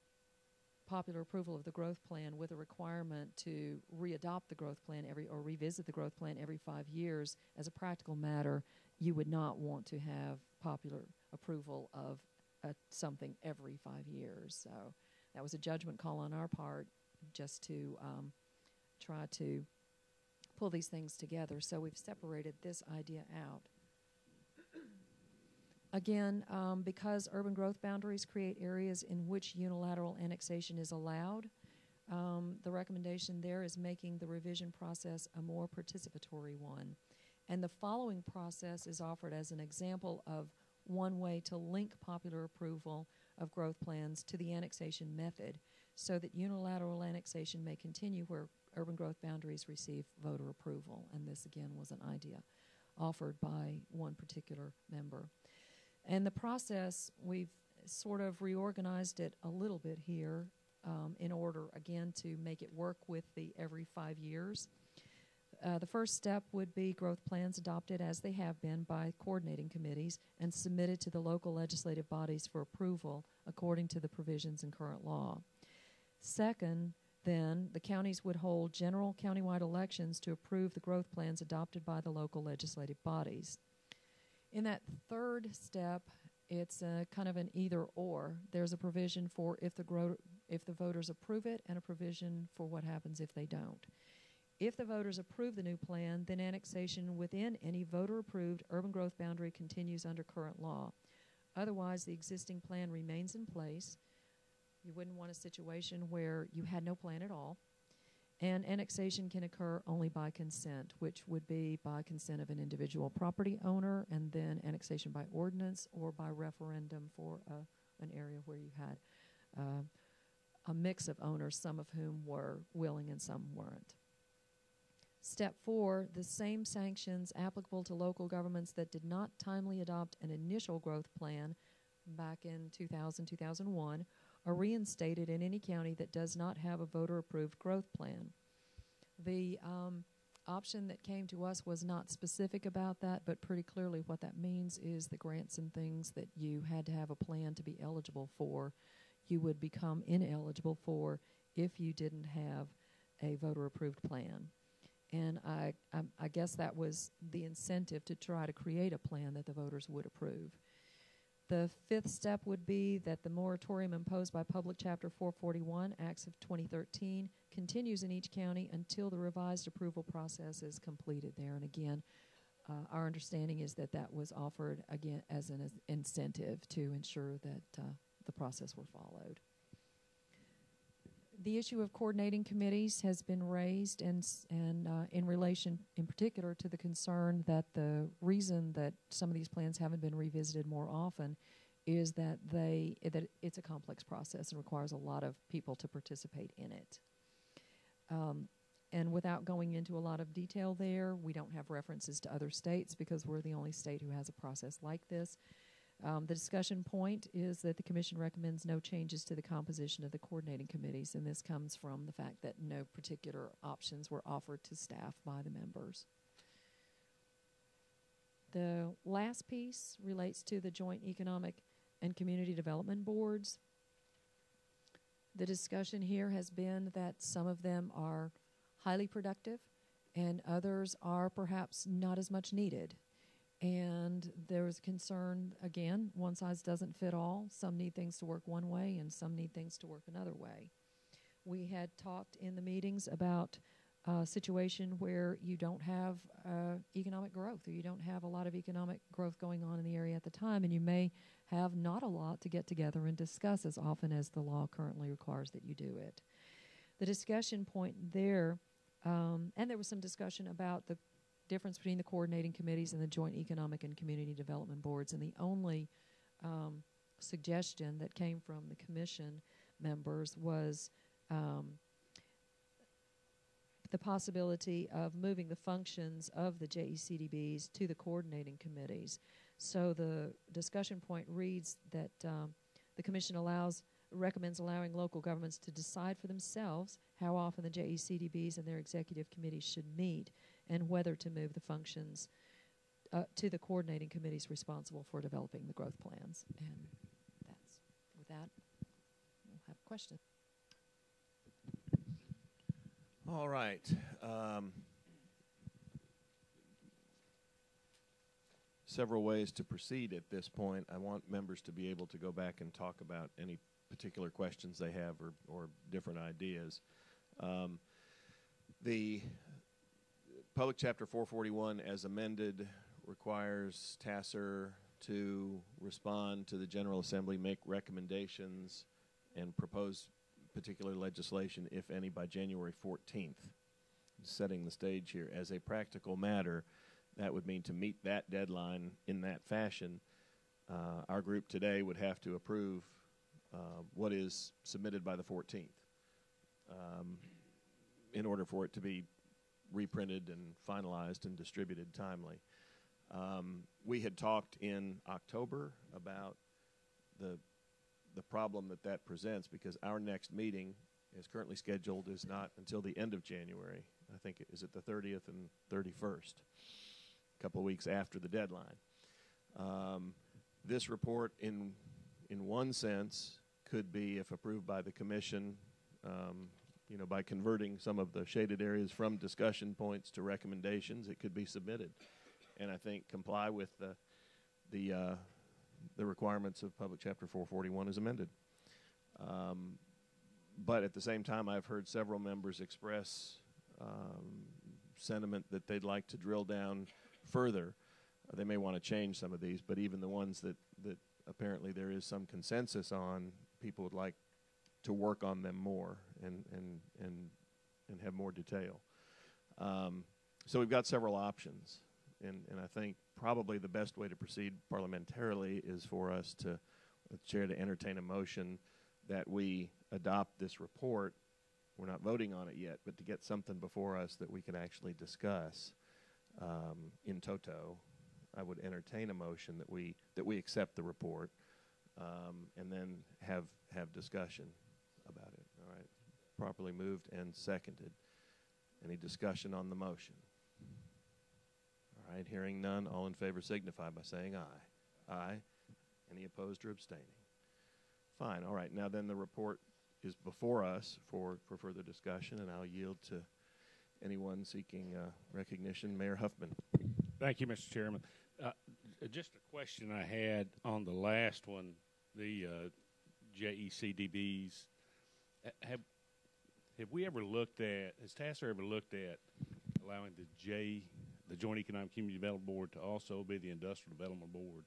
popular approval of the growth plan with a requirement to readopt the growth plan every or revisit the growth plan every five years. As a practical matter, you would not want to have popular approval of uh, something every five years. So that was a judgment call on our part just to um, try to pull these things together. So we've separated this idea out. Again, um, because urban growth boundaries create areas in which unilateral annexation is allowed, um, the recommendation there is making the revision process a more participatory one. And the following process is offered as an example of one way to link popular approval of growth plans to the annexation method so that unilateral annexation may continue where urban growth boundaries receive voter approval. And this again was an idea offered by one particular member. And the process, we've sort of reorganized it a little bit here um, in order, again, to make it work with the every five years. Uh, the first step would be growth plans adopted as they have been by coordinating committees and submitted to the local legislative bodies for approval according to the provisions in current law. Second, then, the counties would hold general countywide elections to approve the growth plans adopted by the local legislative bodies. In that third step, it's a kind of an either or. There's a provision for if the gro- if the voters approve it, and a provision for what happens if they don't. If the voters approve the new plan, then annexation within any voter approved urban growth boundary continues under current law. Otherwise, the existing plan remains in place. You wouldn't want a situation where you had no plan at all. And annexation can occur only by consent, which would be by consent of an individual property owner, and then annexation by ordinance or by referendum for a, an area where you had uh, a mix of owners, some of whom were willing and some weren't. Step four, the same sanctions applicable to local governments that did not timely adopt an initial growth plan back in 2000, 2001 are reinstated in any county that does not have a voter approved growth plan. The um, option that came to us was not specific about that, but pretty clearly what that means is the grants and things that you had to have a plan to be eligible for, you would become ineligible for if you didn't have a voter approved plan. And I, I, I guess that was the incentive to try to create a plan that the voters would approve. The fifth step would be that the moratorium imposed by Public Chapter 441, Acts of 2013, continues in each county until the revised approval process is completed there. And again, uh, our understanding is that that was offered again as an as incentive to ensure that uh, the process were followed. The issue of coordinating committees has been raised, and and uh, in relation, in particular, to the concern that the reason that some of these plans haven't been revisited more often is that they that it's a complex process and requires a lot of people to participate in it. Um, and without going into a lot of detail there, we don't have references to other states because we're the only state who has a process like this. Um, the discussion point is that the Commission recommends no changes to the composition of the coordinating committees, and this comes from the fact that no particular options were offered to staff by the members. The last piece relates to the Joint Economic and Community Development Boards. The discussion here has been that some of them are highly productive and others are perhaps not as much needed. And there's concern, again, one size doesn't fit all. Some need things to work one way and some need things to work another way. We had talked in the meetings about a situation where you don't have uh, economic growth or you don't have a lot of economic growth going on in the area at the time, and you may have not a lot to get together and discuss as often as the law currently requires that you do it. The discussion point there, um, and there was some discussion about the difference between the coordinating committees and the joint economic and community development boards, and the only um, suggestion that came from the commission members was um, the possibility of moving the functions of the JECDBs to the coordinating committees. So the discussion point reads that um, the commission allows recommends allowing local governments to decide for themselves how often the JECDBs and their executive committees should meet and whether to move the functions uh, to the coordinating committees responsible for developing the growth plans. And that's with that, we'll have a question. All right. Um, several ways to proceed at this point. I want members to be able to go back and talk about any particular questions they have or, or different ideas. Um, the Public Chapter 441, as amended, requires TACIR to respond to the General Assembly, make recommendations, and propose particular legislation, if any, by January 14th. Setting the stage here. As a practical matter, that would mean to meet that deadline in that fashion, uh, our group today would have to approve uh, what is submitted by the 14th um, in order for it to be reprinted and finalized and distributed timely. Um, we had talked in October about the the problem that that presents because our next meeting is currently scheduled is not until the end of January. I think it, is it the 30th and 31st, a couple of weeks after the deadline. Um, this report, in in one sense, could be, if approved by the commission, um, you know, by converting some of the shaded areas from discussion points to recommendations, it could be submitted, and I think comply with the the uh, the requirements of Public Chapter 441 as amended. Um, but at the same time, I've heard several members express um, sentiment that they'd like to drill down further. Uh, they may want to change some of these, but even the ones that, that apparently there is some consensus on, people would like to work on them more and, and, and, and have more detail. Um, so we've got several options, and, and I think probably the best way to proceed parliamentarily is for us to, the chair to entertain a motion that we adopt this report we're not voting on it yet, but to get something before us that we can actually discuss um, in toto, I would entertain a motion that we that we accept the report um, and then have have discussion about it. All right, properly moved and seconded. Any discussion on the motion? All right, hearing none, all in favor signify by saying aye. Aye. Any opposed or abstaining? Fine. All right. Now then, the report is before us for, for further discussion, and I'll yield to anyone seeking uh, recognition. Mayor Huffman. Thank you, Mr. Chairman. Uh, just a question I had on the last one, the uh, JECDBs. Have have we ever looked at? Has TACIR ever looked at allowing the J, the Joint Economic Community Development Board, to also be the Industrial Development Board?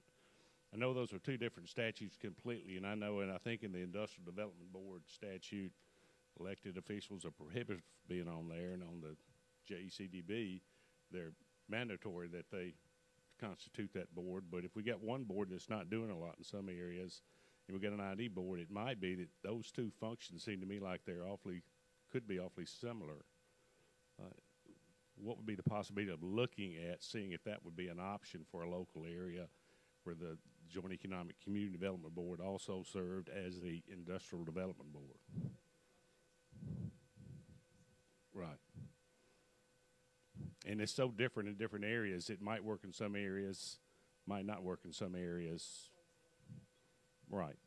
I know those are two different statutes completely, and I know, and I think in the Industrial Development Board statute, elected officials are prohibited from being on there, and on the JECDB, they're mandatory that they constitute that board. But if we got one board that's not doing a lot in some areas, and we got an ID board, it might be that those two functions seem to me like they're awfully, could be awfully similar. Uh, what would be the possibility of looking at seeing if that would be an option for a local area where the Joint Economic Community Development Board also served as the Industrial Development Board? Right. And it's so different in different areas. It might work in some areas, might not work in some areas. Right.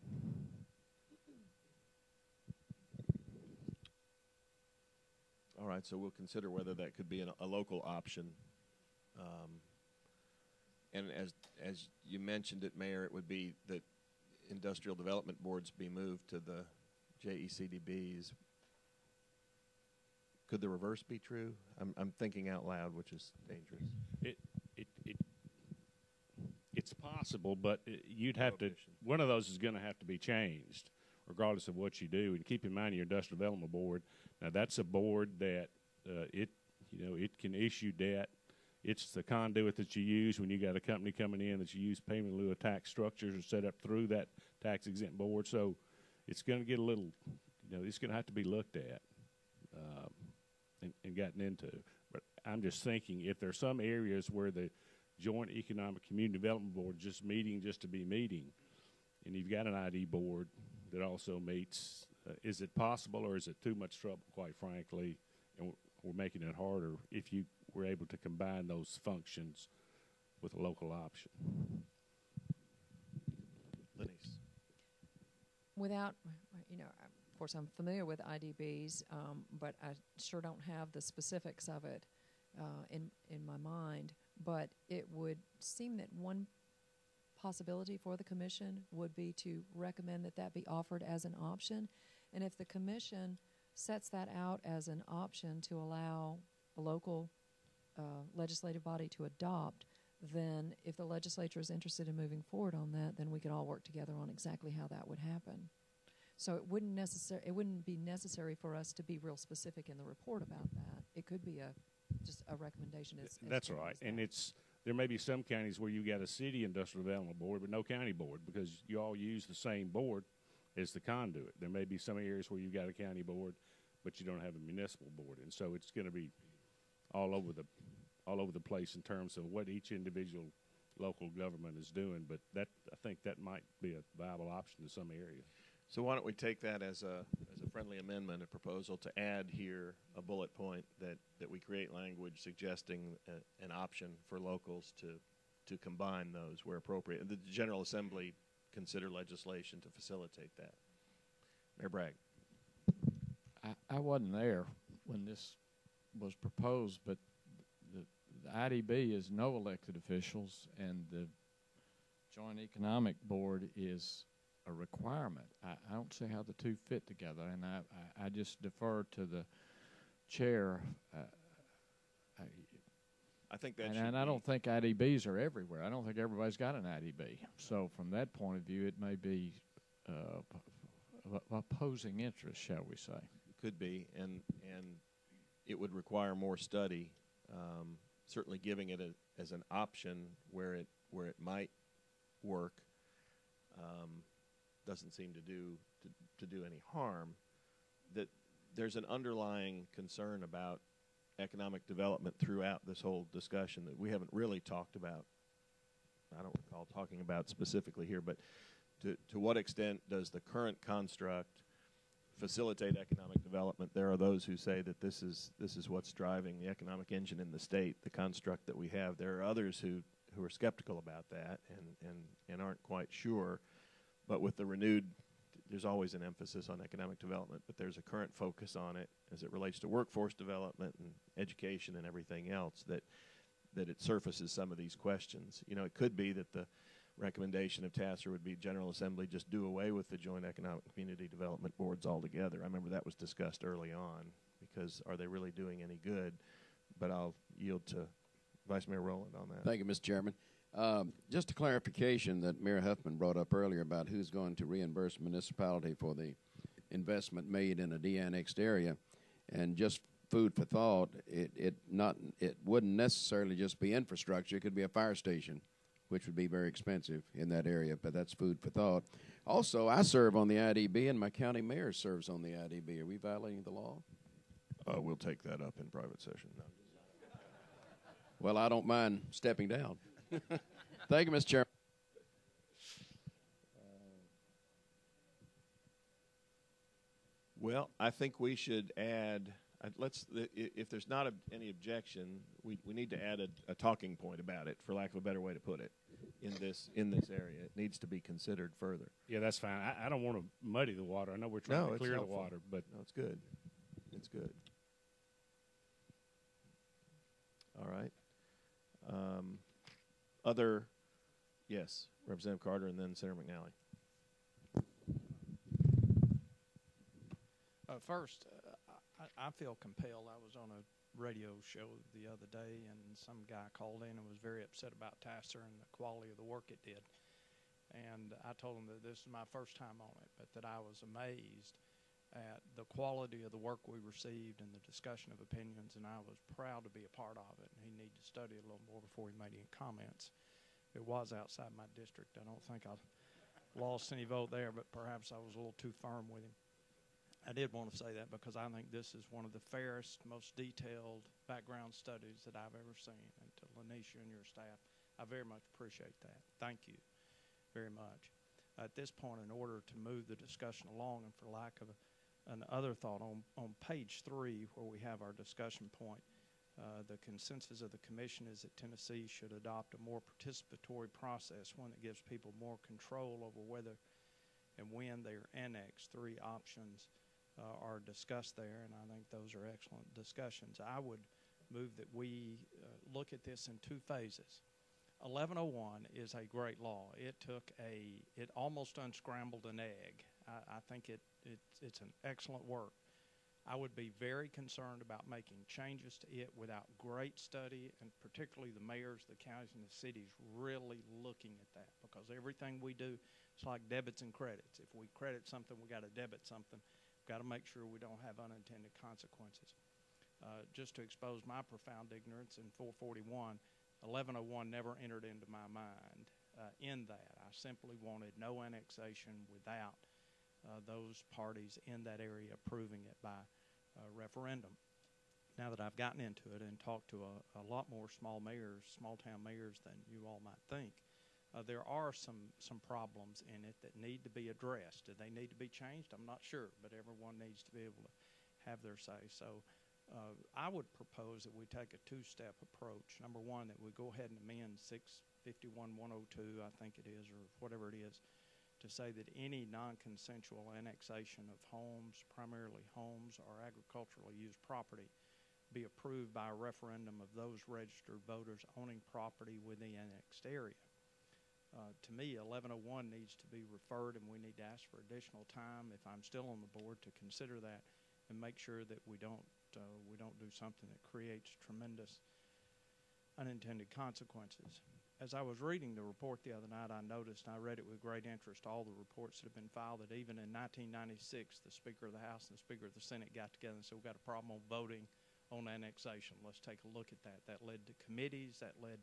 Right, so we'll consider whether that could be an, a local option. Um, and as as you mentioned it, Mayor, it would be that industrial development boards be moved to the JECDBs. Could the reverse be true? I'm, I'm thinking out loud, which is dangerous. It it it it's possible, but it, you'd have to. One of those is going to have to be changed, regardless of what you do. And keep in mind your industrial development board. Now that's a board that uh, it you know it can issue debt. It's the conduit that you use when you got a company coming in that you use payment in lieu of tax structures are set up through that tax exempt board. So it's going to get a little, you know, it's going to have to be looked at um, and, and gotten into. But I'm just thinking if there's some areas where the Joint Economic Community Development Board just meeting just to be meeting, and you've got an ID board that also meets, uh, is it possible or is it too much trouble, quite frankly, and we're, we're making it harder if you were able to combine those functions with a local option? Lynnisse. Without, you know, of course, I'm familiar with IDBs, um, but I sure don't have the specifics of it uh, in in my mind. But it would seem that one possibility for the commission would be to recommend that that be offered as an option, and if the commission sets that out as an option to allow a local uh, legislative body to adopt, then if the legislature is interested in moving forward on that, then we could all work together on exactly how that would happen. So it wouldn't necessar- it wouldn't be necessary for us to be real specific in the report about that. It could be a just a recommendation. As, as That's right, as and it's there may be some counties where you got a city industrial development board, but no county board because you all use the same board as the conduit. There may be some areas where you got a county board, but you don't have a municipal board, and so it's going to be all over the all over the place in terms of what each individual local government is doing. But that I think that might be a viable option in some areas. So why don't we take that as a as a friendly amendment, a proposal to add here a bullet point that, that we create language suggesting a, an option for locals to to combine those where appropriate. The General Assembly consider legislation to facilitate that. Mayor Bragg. I, I wasn't there when this was proposed, but the, the IDB is no elected officials, and the Joint Economic Board is a requirement. I, I don't see how the two fit together, and I, I, I just defer to the chair. Uh, I, I think that and, and I don't think IDBs are everywhere. I don't think everybody's got an IDB. So from that point of view, it may be uh, opposing interest, shall we say? It could be, and and it would require more study. Um, certainly, giving it a, as an option where it where it might work um, doesn't seem to do to, to do any harm. That there's an underlying concern about economic development throughout this whole discussion that we haven't really talked about. I don't recall talking about specifically here, but to, to what extent does the current construct facilitate economic development? There are those who say that this is this is what's driving the economic engine in the state, the construct that we have. There are others who, who are skeptical about that and, and, and aren't quite sure. But with the renewed there's always an emphasis on economic development, but there's a current focus on it as it relates to workforce development and education and everything else that that it surfaces some of these questions. You know, it could be that the recommendation of TACIR would be General Assembly just do away with the Joint Economic Community Development Boards altogether. I remember that was discussed early on because are they really doing any good? But I'll yield to Vice Mayor Rowland on that. Thank you, Mr. Chairman. Um, just a clarification that Mayor Huffman brought up earlier about who's going to reimburse municipality for the investment made in a de-annexed area, and just food for thought, it, it not it wouldn't necessarily just be infrastructure. It could be a fire station, which would be very expensive in that area. But that's food for thought. Also, I serve on the IDB, and my county mayor serves on the IDB. Are we violating the law? Uh, we'll take that up in private session. No. Well, I don't mind stepping down. Thank you, Mr. Chairman. Well, I think we should add. Uh, let's, i- if there's not a, any objection, we, we need to add a, a talking point about it, for lack of a better way to put it, in this in this area. It needs to be considered further. Yeah, that's fine. I, I don't want to muddy the water. I know we're trying No, to it's clear the water, but No, it's good. It's good. All right. Um, other, yes, Representative Carter, and then Senator McNally. Uh, first, uh, I, I feel compelled. I was on a radio show the other day, and some guy called in and was very upset about TACIR and the quality of the work it did. And I told him that this is my first time on it, but that I was amazed at the quality of the work we received and the discussion of opinions, and I was proud to be a part of it. And he needed to study a little more before he made any comments. It was outside my district. I don't think I lost any vote there, but perhaps I was a little too firm with him. I did want to say that because I think this is one of the fairest, most detailed background studies that I've ever seen. And to Lynnisse and your staff, I very much appreciate that. Thank you very much. At this point, in order to move the discussion along, and for lack of a, another thought, on, on page three, where we have our discussion point, uh, the consensus of the commission is that Tennessee should adopt a more participatory process, one that gives people more control over whether and when they are annexed. Three options uh, are discussed there, and I think those are excellent discussions. I would move that we uh, look at this in two phases. 1101 is a great law. It took a, it almost unscrambled an egg. I, I think it, it, it's an excellent work. I would be very concerned about making changes to it without great study, and particularly the mayors, the counties, and the cities really looking at that because everything we do, it's like debits and credits. If we credit something, we got to debit something. We've got to make sure we don't have unintended consequences. Uh, just to expose my profound ignorance in 441, 1101 never entered into my mind uh, in that. I simply wanted no annexation without those parties in that area approving it by uh, referendum. Now that I've gotten into it and talked to a, a lot more small mayors, small town mayors than you all might think, uh, there are some some problems in it that need to be addressed. Do they need to be changed? I'm not sure, but everyone needs to be able to have their say. So. Uh, I would propose that we take a two-step approach. Number one, that we go ahead and amend 651-102, I think it is, or whatever it is, to say that any non-consensual annexation of homes, primarily homes or agriculturally used property, be approved by a referendum of those registered voters owning property within the annexed area. Uh, to me, 1101 needs to be referred, and we need to ask for additional time, if I'm still on the board, to consider that and make sure that we don't uh, we don't do something that creates tremendous unintended consequences. As I was reading the report the other night, I noticed, and I read it with great interest, all the reports that have been filed, that even in 1996, the Speaker of the House and the Speaker of the Senate got together and said, we've got a problem on voting on annexation. Let's take a look at that. That led to committees, that led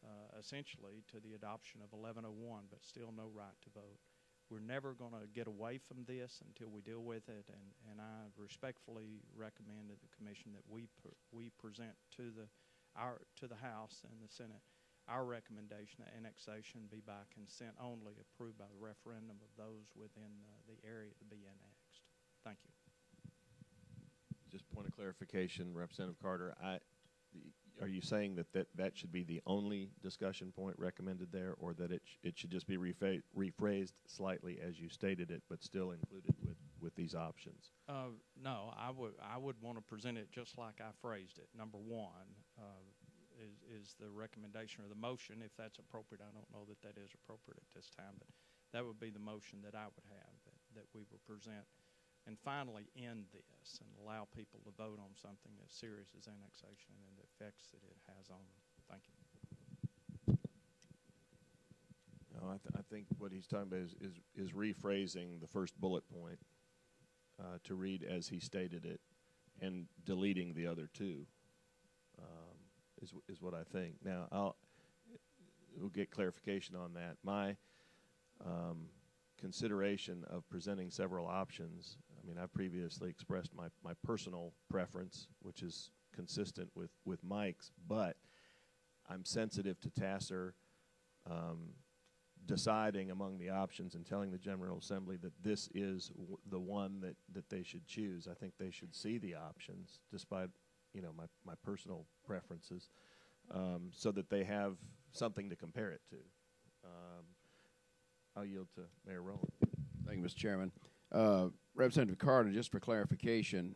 uh, essentially to the adoption of 1101, but still no right to vote. we're never going to get away from this until we deal with it, and, and I respectfully recommend to the commission that we we present to the our to the House and the Senate our recommendation that annexation be by consent only, approved by the referendum of those within uh, the area to be annexed. Thank you. Just point of clarification, Representative Carter, I, are you saying that, that that should be the only discussion point recommended there, or that it, sh- it should just be rephrased slightly as you stated it, but still included with, with these options? Uh, no, I would I would want to present it just like I phrased it. Number one uh, is is the recommendation or the motion, if that's appropriate. I don't know that that is appropriate at this time, but that would be the motion that I would have that, that we would present, and finally end this and allow people to vote on something as serious as annexation and the effects that it has on them. Thank you. No, I, th- I think what he's talking about is, is, is rephrasing the first bullet point uh, to read as he stated it and deleting the other two is, is what I think. Now, I'll, we'll get clarification on that. My um, consideration of presenting several options, I mean, I've previously expressed my, my personal preference, which is consistent with, with Mike's, but I'm sensitive to TACIR um, deciding among the options and telling the General Assembly that this is the one that, that they should choose. I think they should see the options, despite you know my, my personal preferences, um, so that they have something to compare it to. Um, I'll yield to Mayor Rowland. Thank you, Mr. Chairman. Uh, Representative Carter, just for clarification,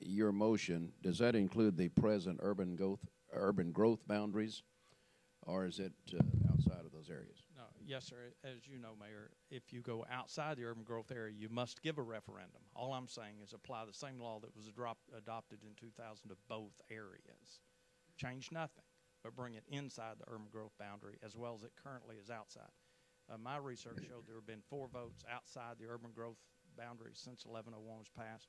your motion, does that include the present urban growth, urban growth boundaries, or is it uh, outside of those areas? Yes, sir. As you know, Mayor, if you go outside the urban growth area, you must give a referendum. All I'm saying is apply the same law that was adopted in 2000 to both areas. Change nothing, but bring it inside the urban growth boundary as well as it currently is outside. Uh, my research showed there have been four votes outside the urban growth boundary since 1101 was passed.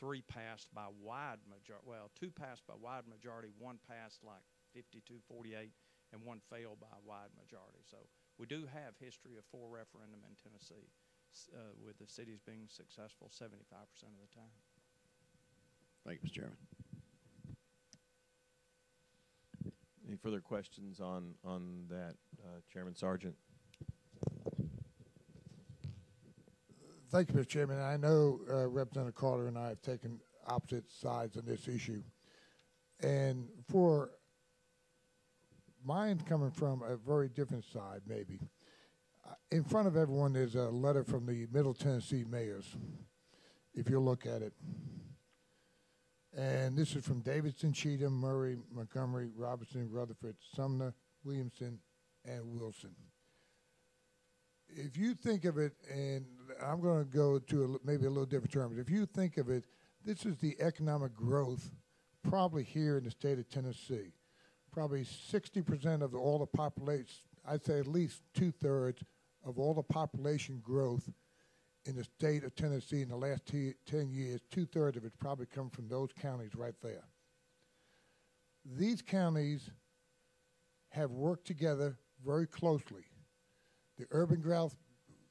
Three passed by wide majority. Well, two passed by wide majority. One passed like 52-48, and one failed by wide majority. So we do have history of four referendum in Tennessee, uh, with the cities being successful 75% of the time. Thank you, Mr. Chairman. Any further questions on on that, uh, Chairman Sargent? Thank you, Mr. Chairman. I know uh, Representative Carter and I have taken opposite sides on this issue. And for mine coming from a very different side, maybe, uh, in front of everyone there's a letter from the Middle Tennessee mayors, if you look at it. And this is from Davidson, Cheatham, Maury, Montgomery, Robertson, Rutherford, Sumner, Williamson, and Wilson if you think of it, and I'm going to go to a, maybe a little different terms. If you think of it, this is the economic growth probably here in the state of Tennessee. Probably 60% of all the population, I'd say at least two thirds of all the population growth in the state of Tennessee in the last t- 10 years, two thirds of it's probably come from those counties right there. These counties have worked together very closely the urban growth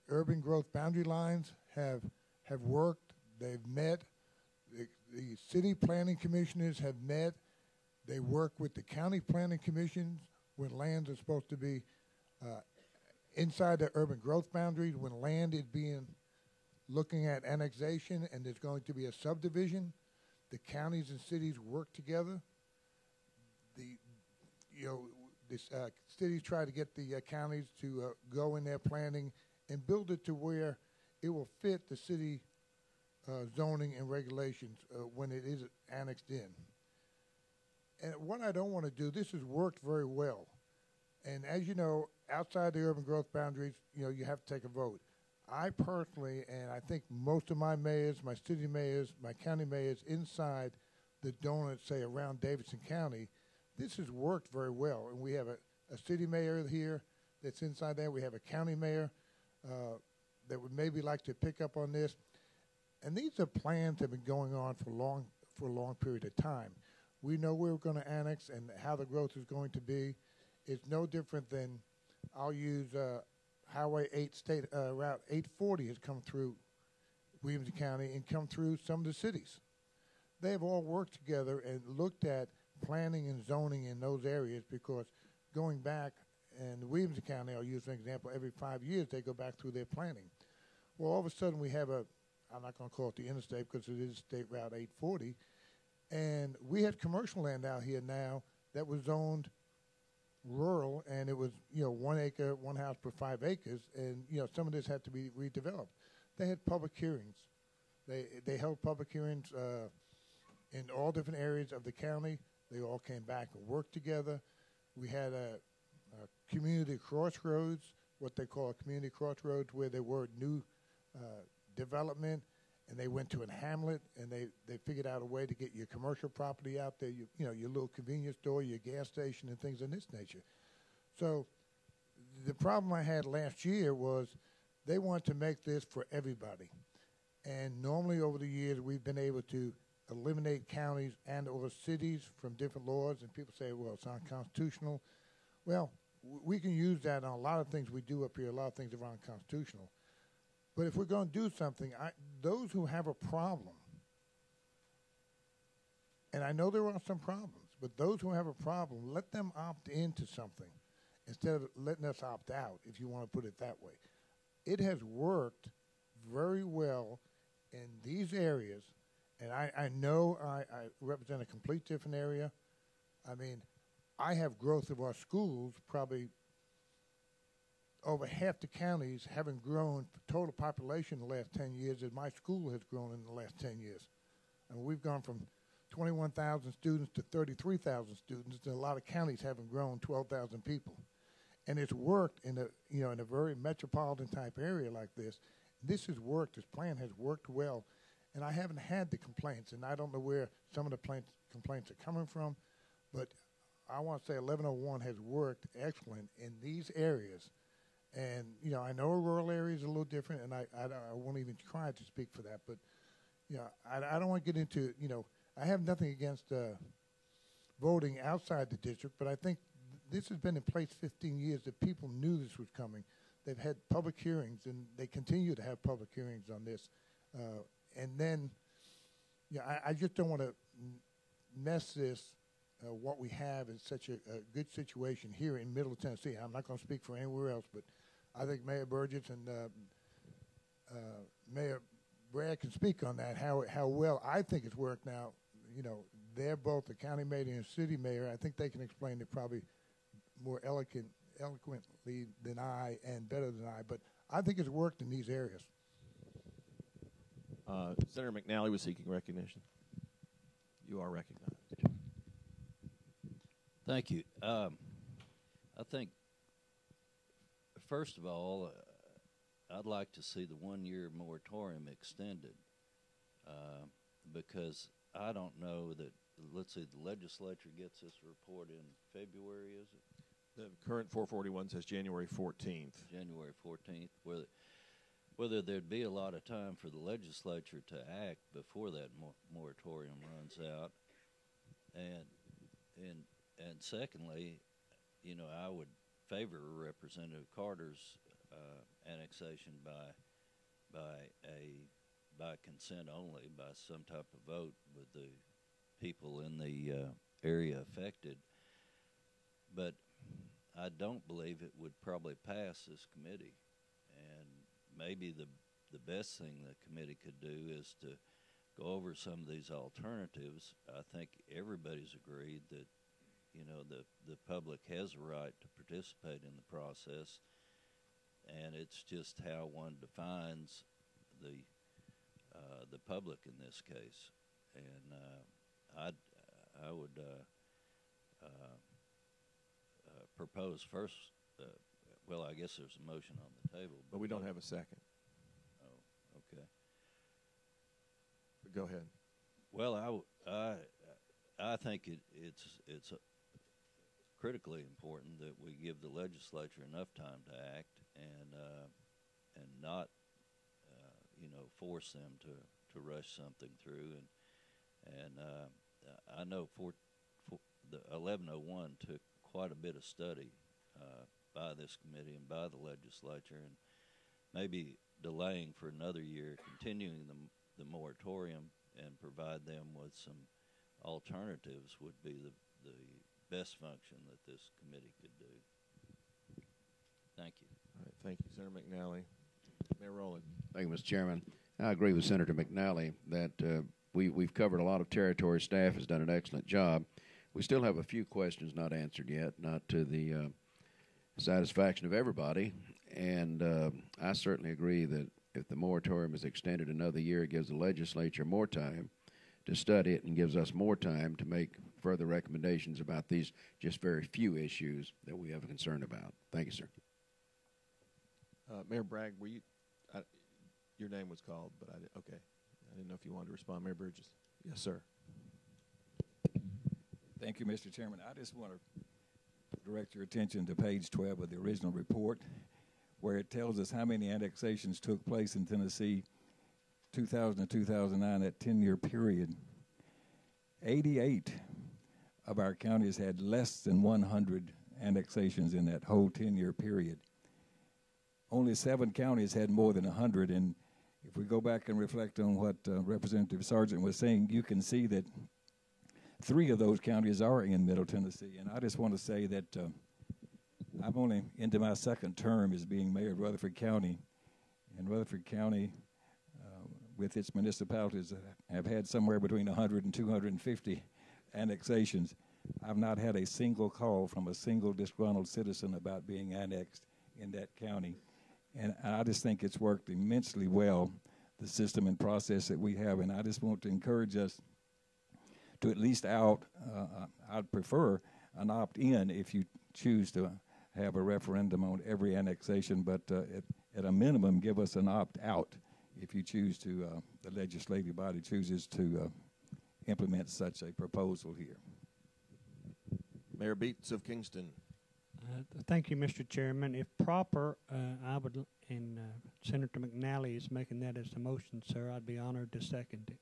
urban growth boundary lines have have worked. They've met. The, the city planning commissioners have met. They work with the county planning commissions when lands are supposed to be uh, inside the urban growth boundaries. When land is being looking at annexation and there's going to be a subdivision, the counties and cities work together. The you know this uh, cities try to get the uh, counties to uh, go in their planning and build it to where it will fit the city uh, zoning and regulations uh, when it is annexed in. And what I don't want to do, this has worked very well. And as you know, outside the urban growth boundaries, you know, you have to take a vote. I personally, and I think most of my mayors, my city mayors, my county mayors inside the donut, say around Davidson County, this has worked very well. And we have a, a city mayor here that's inside there. We have a county mayor uh, that would maybe like to pick up on this. And these are plans that have been going on for long for a long period of time. We know where we're going to annex and how the growth is going to be. It's no different than I'll use uh, Highway 8 State uh, Route 840 has come through Williamson County and come through some of the cities. They have all worked together and looked at planning and zoning in those areas because going back in Williamson County, I'll use an example, every five years they go back through their planning. Well, all of a sudden we have a, I'm not going to call it the interstate because it is State Route 840, and we had commercial land out here now that was zoned rural, and it was you know one acre, one house per five acres, and you know some of this had to be redeveloped. They had public hearings. They they held public hearings uh, in all different areas of the county. They all came back and worked together. We had a, a community crossroads, what they call a community crossroads, where there were new uh, development, and they went to a hamlet, and they, they figured out a way to get your commercial property out there, you, you know, your little convenience store, your gas station, and things of this nature. So the problem I had last year was they wanted to make this for everybody. And normally over the years, we've been able to eliminate counties and or cities from different laws, and people say, well, it's unconstitutional. Well, we can use that on a lot of things we do up here. A lot of things are unconstitutional. But if we're going to do something, I, those who have a problem, and I know there are some problems, but those who have a problem, let them opt into something instead of letting us opt out, if you want to put it that way. It has worked very well in these areas, and I, I know I, I represent a complete different area. I mean, I have growth of our schools probably over half the counties haven't grown total population in the last 10 years as my school has grown in the last 10 years. And we've gone from 21,000 students to 33,000 students, and a lot of counties haven't grown 12,000 people. And it's worked in a, you know, in a very metropolitan type area like this. This has worked. This plan has worked well. And I haven't had the complaints, and I don't know where some of the plaints, complaints are coming from, but I want to say 1101 has worked excellent in these areas and you know, I know a rural area is a little different, and I, I, I won't even try to speak for that. But you know, I, I don't want to get into you know, I have nothing against uh, voting outside the district, but I think this has been in place 15 years. That people knew this was coming. They've had public hearings, and they continue to have public hearings on this. Uh, and then, yeah, I, I just don't want to mess this. Uh, what we have is such a, a good situation here in Middle Tennessee. I'm not going to speak for anywhere else, but I think Mayor Burgess and uh, uh, Mayor Brad can speak on that. How how well I think it's worked now. You know, they're both the county mayor and city mayor. I think they can explain it probably more eloquent, eloquently than I and better than I. But I think it's worked in these areas. Uh, Senator McNally was seeking recognition. You are recognized. Thank you. Um, I think, first of all, uh, I'd like to see the one year moratorium extended uh, because I don't know that, let's see, the legislature gets this report in February, is it? The current 441 says January 14th. January 14th, whether, whether there'd be a lot of time for the legislature to act before that mor- moratorium runs out. And, and, and secondly, you know, I would favor Representative Carter's uh, annexation by, by a, by consent only, by some type of vote with the people in the uh, area affected. But I don't believe it would probably pass this committee. And maybe the the best thing the committee could do is to go over some of these alternatives. I think everybody's agreed that you know the the public has a right to participate in the process, and it's just how one defines the uh, the public in this case. And uh, I I would. Uh, uh, uh, propose first. Uh, well, I guess there's a motion on the table, But we don't have a second. Oh, okay. Go ahead. Well, I, w- I, I think it, it's it's critically important that we give the legislature enough time to act and uh, and not uh, you know force them to, to rush something through. And and uh, I know for, for the 1101 took quite a bit of study uh, by this committee and by the legislature, and maybe delaying for another year, continuing the the moratorium, and provide them with some alternatives would be the the best function that this committee could do. Thank you. All right, thank you, Senator McNally. Mayor Rowland. Thank you, Mr. Chairman. I agree with Senator McNally that uh, we, we've covered a lot of territory. Staff has done an excellent job. We still have a few questions not answered yet, not to the uh, satisfaction of everybody. And uh, I certainly agree that if the moratorium is extended another year, it gives the legislature more time to study it and gives us more time to make further recommendations about these just very few issues that we have a concern about. Thank you, sir. Uh, Mayor Bragg, were you, I, your name was called, but I did, okay. I didn't know if you wanted to respond. Mayor Burgess. Yes, sir. Thank you, Mr. Chairman. I just want to direct your attention to page 12 of the original report, where it tells us how many annexations took place in Tennessee 2000 to 2009, that 10 year period. 88 of our counties had less than 100 annexations in that whole 10 year period. Only seven counties had more than 100. And if we go back and reflect on what uh, Representative Sargent was saying, you can see that three of those counties are in Middle Tennessee. And I just want to say that uh, I'm only into my second term as being mayor of Rutherford County. And Rutherford County, uh, with its municipalities, uh, have had somewhere between 100 and 250 annexations. I've not had a single call from a single disgruntled citizen about being annexed in that county. And I just think it's worked immensely well, the system and process that we have. And I just want to encourage us to at least out, uh, I'd prefer an opt in if you choose to have a referendum on every annexation, but uh, at, at, a minimum, give us an opt out if you choose to, uh, the legislative body chooses to uh, implement such a proposal here. Mayor Beets of Kingston. Uh, thank you, Mr. Chairman. If proper, uh, I would, and uh, Senator McNally is making that as a motion, sir, I'd be honored to second it.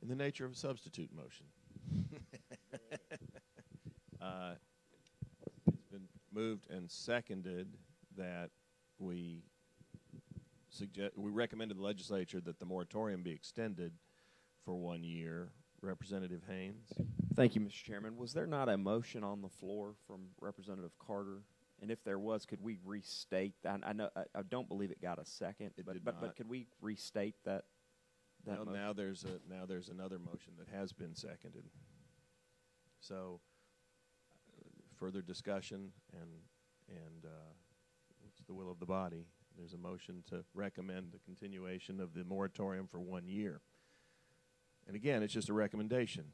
In the nature of a substitute motion. Uh, it's been moved and seconded that we suggest we recommended the legislature that the moratorium be extended for one year. Representative Haynes. Thank you, Mr. Chairman. Was there not a motion on the floor from Representative Carter? And if there was, could we restate that? I know I, I don't believe it got a second, it but did but, not. but could we restate that? that motion? now there's a now there's another motion that has been seconded. So, uh, further discussion and and uh, what's the will of the body? There's a motion to recommend the continuation of the moratorium for one year. And again, it's just a recommendation.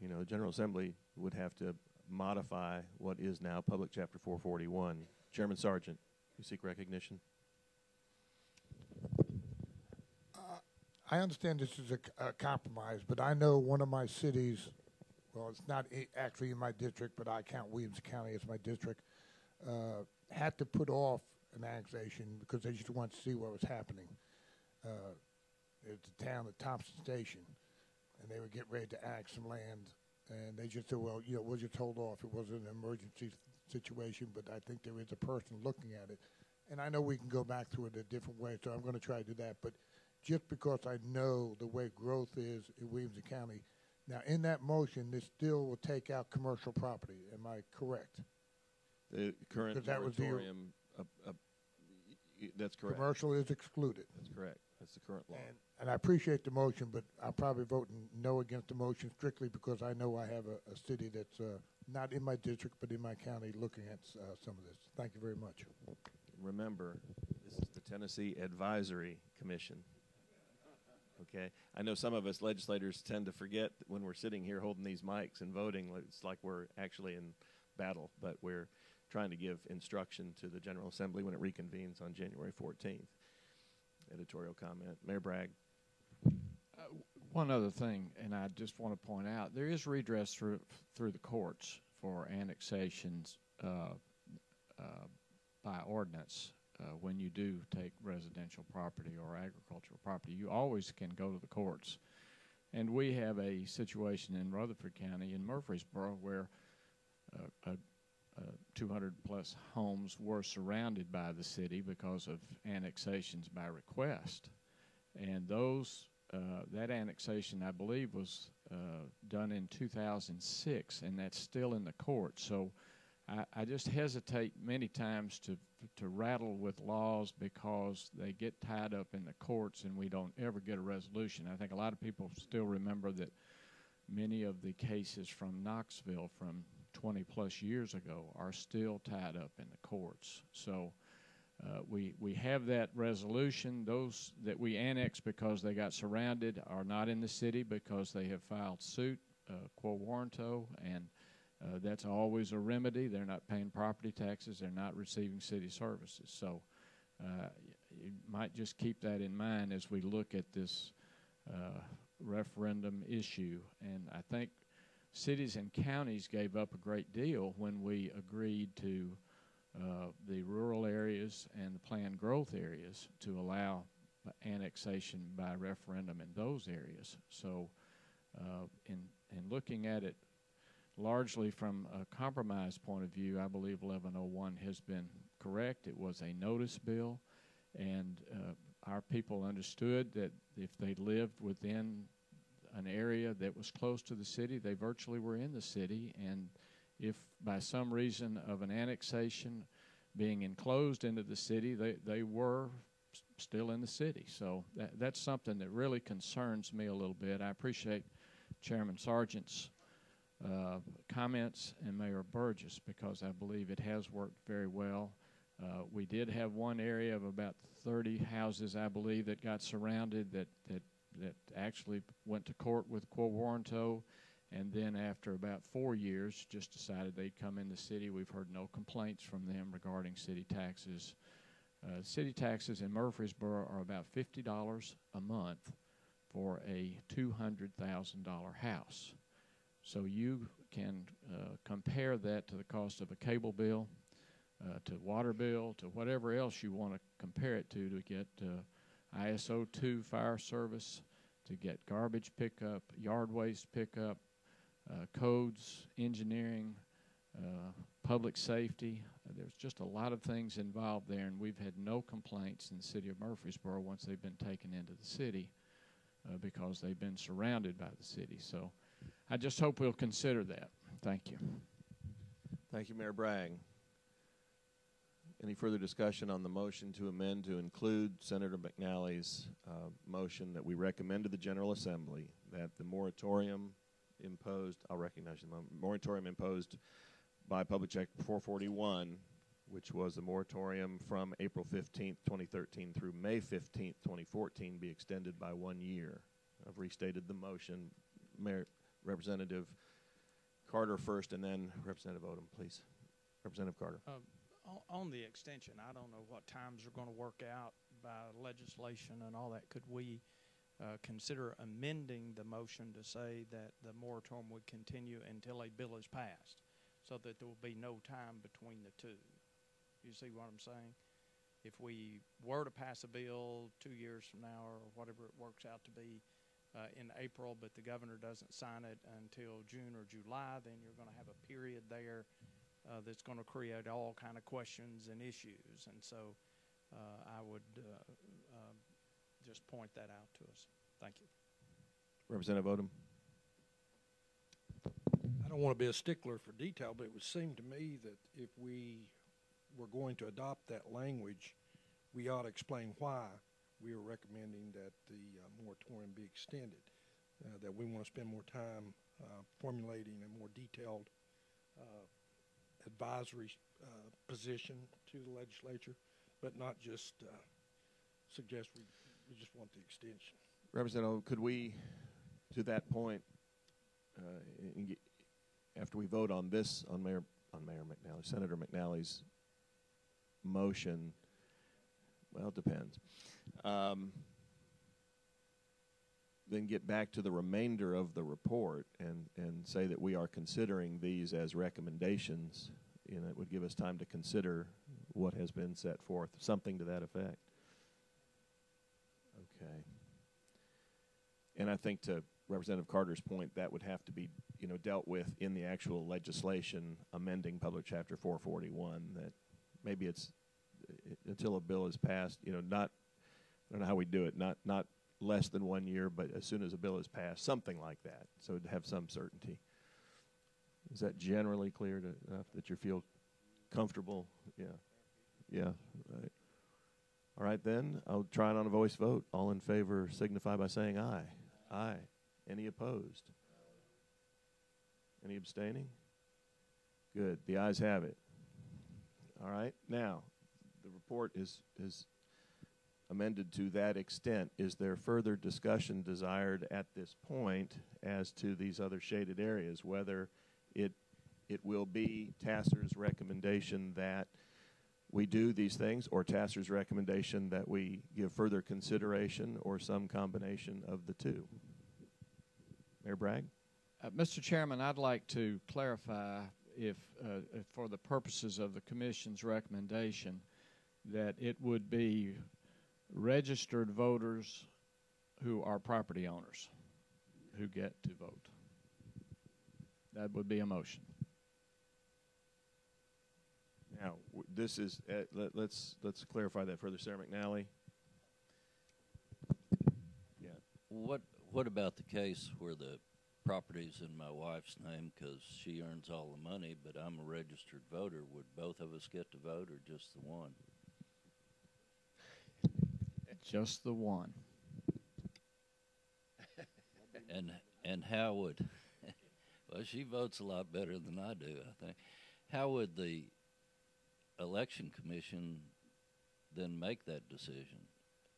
You know, the General Assembly would have to modify what is now Public Chapter 441. Chairman Sargent, you seek recognition. I understand this is a compromise, but I know one of my cities, well, it's not actually in my district, but I count Williams County as my district, uh, had to put off an annexation because they just wanted to see what was happening. Uh, it's a town at Thompson Station, and they would get ready to annex some land, and they just said, well, you know, we'll just hold off. It wasn't an emergency situation, but I think there is a person looking at it. And I know we can go back through it a different way, so I'm going to try to do that. But just because I know the way growth is in Williamson County. Now, in that motion, this still will take out commercial property. Am I correct? The current was the- uh, uh, that's correct. Commercial is excluded. That's correct. That's the current law. And, and I appreciate the motion, but I'll probably vote no against the motion strictly because I know I have a, a city that's uh, not in my district but in my county looking at uh, some of this. Thank you very much. Remember, this is the Tennessee Advisory Commission. Okay, I know some of us legislators tend to forget that when we're sitting here holding these mics and voting, it's like we're actually in battle, but we're trying to give instruction to the General Assembly when it reconvenes on January 14th. Editorial comment, Mayor Bragg. Uh, one other thing, and I just want to point out, there is redress through through the courts for annexations uh, uh, by ordinance. Uh, when you do take residential property or agricultural property, you always can go to the courts. And we have a situation in Rutherford County in Murfreesboro where a, 200 plus homes were surrounded by the city because of annexations by request. And those, uh, that annexation, I believe, was uh, done in 2006, and that's still in the court. So I, I just hesitate many times to to rattle with laws because they get tied up in the courts and we don't ever get a resolution. I think a lot of people still remember that many of the cases from Knoxville from 20 plus years ago are still tied up in the courts. So uh, we we have that resolution. Those that we annex because they got surrounded are not in the city because they have filed suit, uh, quo warranto, and uh, that's always a remedy. They're not paying property taxes. They're not receiving city services. So uh, you might just keep that in mind as we look at this uh, referendum issue. And I think cities and counties gave up a great deal when we agreed to uh, the rural areas and the planned growth areas to allow annexation by referendum in those areas. So uh, in, in looking at it largely from a compromise point of view, I believe 1101 has been correct. It was a notice bill, and uh, our people understood that if they lived within an area that was close to the city, they virtually were in the city. And if by some reason of an annexation being enclosed into the city, they, they were still in the city. So that, that's something that really concerns me a little bit. I appreciate Chairman Sargent's uh, comments and Mayor Burgess because I believe it has worked very well. Uh, we did have one area of about 30 houses, I believe, that got surrounded that, that, that actually went to court with quo warranto. And then after about four years, just decided they'd come in the city. We've heard no complaints from them regarding city taxes. Uh, city taxes in Murfreesboro are about $50 a month for a $200,000 house. So you can uh, compare that to the cost of a cable bill, uh, to water bill, to whatever else you want to compare it to to get uh, ISO 2 fire service, to get garbage pickup, yard waste pickup, uh, codes, engineering, uh, public safety. Uh, there's just a lot of things involved there, and we've had no complaints in the city of Murfreesboro once they've been taken into the city because they've been surrounded by the city. So I just hope we'll consider that. Thank you. Thank you, Mayor Bragg. Any further discussion on the motion to amend to include Senator McNally's uh, motion that we recommend to the General Assembly that the moratorium imposed, I'll recognize the moratorium imposed by Public Act 441, which was a moratorium from April 15th, 2013 through May 15th, 2014, be extended by one year. I've restated the motion. Mayor, Representative Carter first, and then Representative Odom, please. Representative Carter. Uh, on the extension, I don't know what times are going to work out by legislation and all that. Could we uh, consider amending the motion to say that the moratorium would continue until a bill is passed, so that there will be no time between the two? You see what I'm saying? If we were to pass a bill two years from now, or whatever it works out to be, uh, in April, but the governor doesn't sign it until June or July, then you're going to have a period there uh, that's going to create all kind of questions and issues. And so uh, I would uh, uh, just point that out to us. Thank you. Representative Odom. I don't want to be a stickler for detail, but it would seem to me that if we were going to adopt that language, we ought to explain why we are recommending that the uh, moratorium be extended, uh, that we want to spend more time uh, formulating a more detailed uh, advisory uh, position to the legislature, but not just uh, suggest we, we just want the extension. Representative, could we, to that point, after we vote on this, on Mayor on Mayor McNally, Senator McNally's motion, well, it depends. Um, then get back to the remainder of the report and, and say that we are considering these as recommendations. You know, it would give us time to consider what has been set forth, something to that effect. Okay. And I think to Representative Carter's point, that would have to be, you know, dealt with in the actual legislation amending Public Chapter 441. That maybe it's uh, until a bill is passed, you know, not I don't know how we do it, not not less than one year, but as soon as a bill is passed, something like that, so to have some certainty. Is that generally clear to, enough that you feel comfortable? Yeah, yeah, right. All right, then I'll try it on a voice vote. All in favor signify by saying aye. Aye. Any opposed? Any abstaining? Good. The ayes have it. All right. Now, the report is is amended to that extent. Is there further discussion desired at this point as to these other shaded areas? Whether it it will be TACIR's recommendation that we do these things, or TACIR's recommendation that we give further consideration, or some combination of the two. Mayor Bragg? Uh, Mr. Chairman, I'd like to clarify if, uh, if, for the purposes of the Commission's recommendation, that it would be registered voters who are property owners who get to vote. That would be a motion. Now, this is, uh, let, let's, let's clarify that further. Sarah McNally? Yeah. What What about the case where the property's in my wife's name because she earns all the money, but I'm a registered voter? Would both of us get to vote, or just the one? Just the one. And and how would? well, she votes a lot better than I do. I think. How would the election commission then make that decision?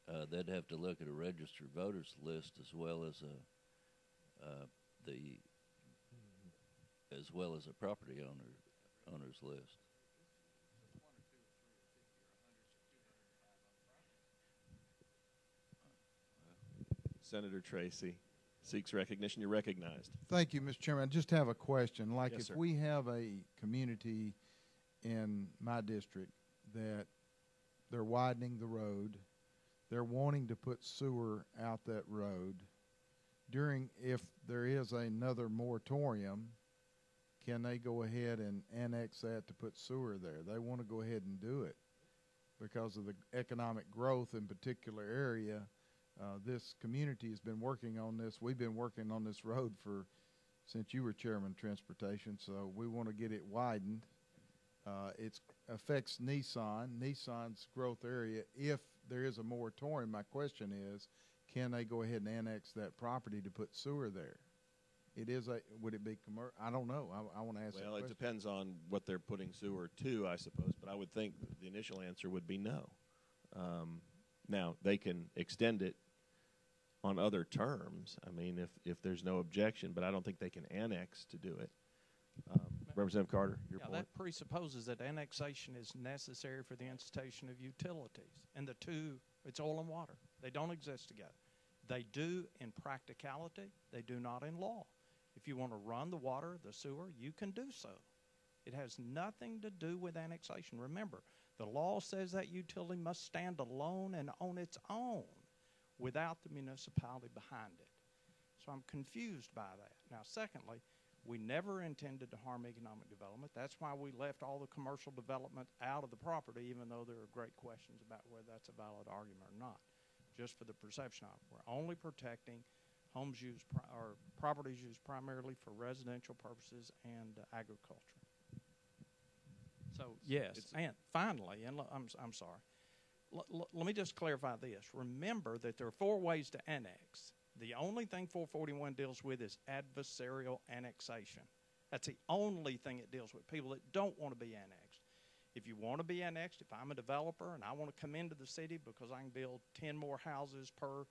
Uh, they'd have to look at a registered voters list as well as a uh, the as well as a property owner owners list. Senator Tracy seeks recognition. You're recognized. Thank you, Mr. Chairman. I just have a question. Like Yes, if sir. we have a community in my district that they're widening the road, they're wanting to put sewer out that road. During, if there is another moratorium, can they go ahead and annex that to put sewer there? They want to go ahead and do it because of the economic growth in particular area. Uh, this community has been working on this. We've been working on this road for since you were chairman of transportation, so we want to get it widened. Uh, it affects Nissan, Nissan's growth area. If there is a moratorium, my question is, can they go ahead and annex that property to put sewer there? It is a, would it be commercial? I don't know. I, I want to ask Well, it question. depends on what they're putting sewer to, I suppose, but I would think the initial answer would be no. Um, now, they can extend it on other terms. I mean, if, if there's no objection, but I don't think they can annex to do it. Um, Representative Carter, your yeah, point? that presupposes that annexation is necessary for the institution of utilities. And the two, it's oil and water. They don't exist together. They do in practicality, they do not in law. If you want to run the water, the sewer, you can do so. It has nothing to do with annexation. Remember, the law says that utility must stand alone and on its own without the municipality behind it. So I'm confused by that. Now, secondly, we never intended to harm economic development. That's why we left all the commercial development out of the property, even though there are great questions about whether that's a valid argument or not, just for the perception of it. We're only protecting homes used pri- or properties used primarily for residential purposes and uh, agriculture. So yes, and finally, and I'm I'm sorry. L- l- let me just clarify this. Remember that there are four ways to annex. The only thing 441 deals with is adversarial annexation. That's the only thing it deals with. People that don't want to be annexed. If you want to be annexed, if I'm a developer and I want to come into the city because I can build 10 more houses per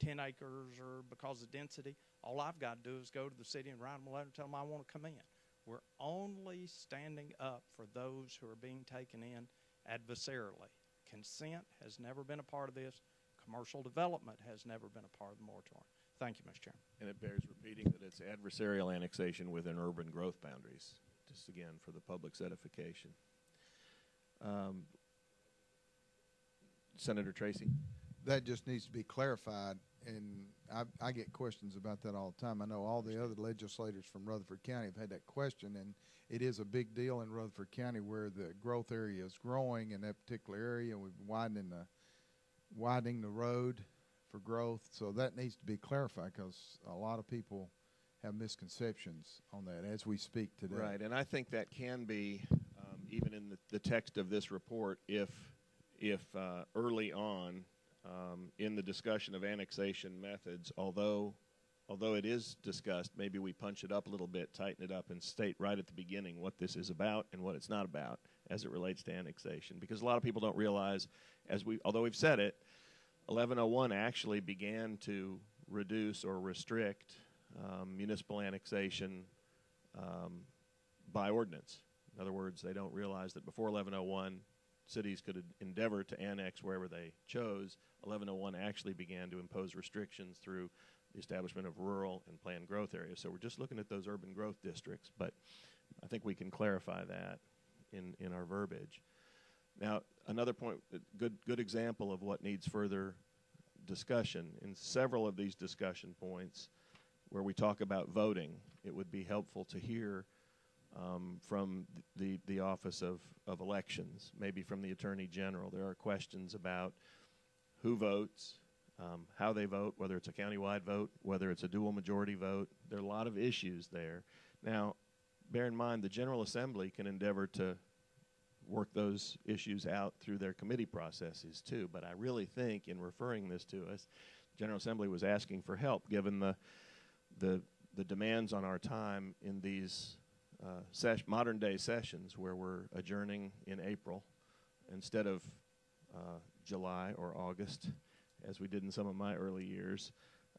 10 acres or because of density, all I've got to do is go to the city and write them a letter and tell them I want to come in. We're only standing up for those who are being taken in adversarially. Consent has never been a part of this. Commercial development has never been a part of the moratorium. Thank you, Mr. Chairman. And it bears repeating that it's adversarial annexation within urban growth boundaries, just again for the public's edification. Um, Senator Tracy? that just needs to be clarified. And I, I get questions about that all the time. I know all the other legislators from Rutherford County have had that question, and it is a big deal in Rutherford County where the growth area is growing in that particular area. We've widening the widening the road for growth, so that needs to be clarified because a lot of people have misconceptions on that as we speak today. Right, and I think that can be um, even in the, the text of this report if if uh, early on um, in the discussion of annexation methods, although although it is discussed, maybe we punch it up a little bit, tighten it up, and state right at the beginning what this is about and what it's not about as it relates to annexation. Because a lot of people don't realize, as we although we've said it, 1101 actually began to reduce or restrict um, municipal annexation um, by ordinance. In other words, they don't realize that before 1101, cities could endeavor to annex wherever they chose. 1101 actually began to impose restrictions through the establishment of rural and planned growth areas. So we're just looking at those urban growth districts, but I think we can clarify that in, in our verbiage. Now, another point, uh, good, good example of what needs further discussion. In several of these discussion points where we talk about voting, it would be helpful to hear um, from the, the Office of, of Elections, maybe from the Attorney General. There are questions about who votes, um, how they vote, whether it's a countywide vote, whether it's a dual majority vote. There are a lot of issues there. Now, bear in mind, the General Assembly can endeavor to work those issues out through their committee processes too. But I really think in referring this to us, General Assembly was asking for help given the the the demands on our time in these uh, ses- modern day sessions where we're adjourning in April instead of uh, July or August, as we did in some of my early years.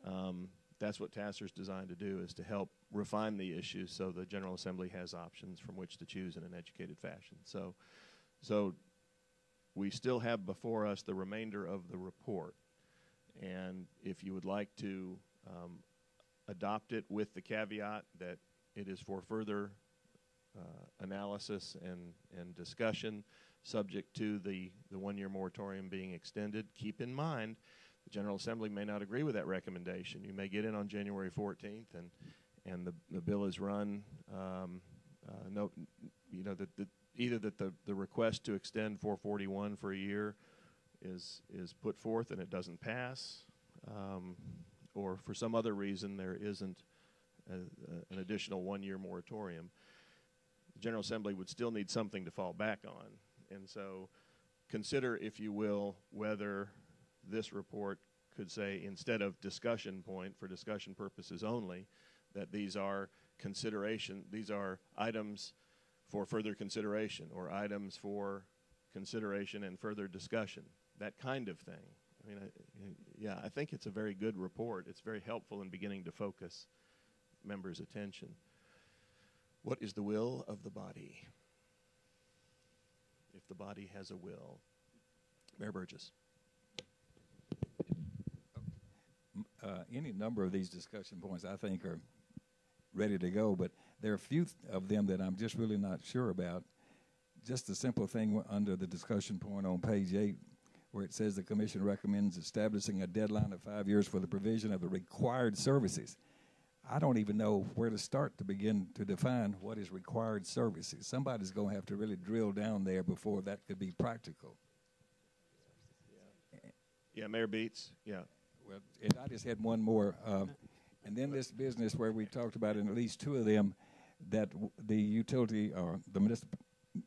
Um, that's what TACIR's designed to do is to help refine the issues so the General Assembly has options from which to choose in an educated fashion. So, so we still have before us the remainder of the report. And if you would like to um, adopt it with the caveat that it is for further analysis and, and discussion, subject to the, the one year moratorium being extended, keep in mind the General Assembly may not agree with that recommendation. You may get in on January 14th, and and the, the bill is run. Um, uh, no, you know that the, either that the, the request to extend 441 for a year is is put forth and it doesn't pass, um, or for some other reason there isn't a, a, an additional one-year moratorium. The General Assembly would still need something to fall back on, and so consider, if you will, whether this report could say instead of discussion point for discussion purposes only, that these are consideration, these are items for further consideration or items for consideration and further discussion, that kind of thing. I mean, I, yeah, I think it's a very good report. It's very helpful in beginning to focus members' attention. What is the will of the body? If the body has a will. Mayor Burgess. uh, any number of these discussion points I think are ready to go, but there are a few of them that I'm just really not sure about. Just a simple thing under the discussion point on page eight, where it says the commission recommends establishing a deadline of five years for the provision of the required services. I don't even know where to start to begin to define what is required services. Somebody's going to have to really drill down there before that could be practical. Yeah, Mayor Beets. Yeah. Well, and I just had one more. Um, and then this business where we talked about in at least two of them that w- the utility or the municip-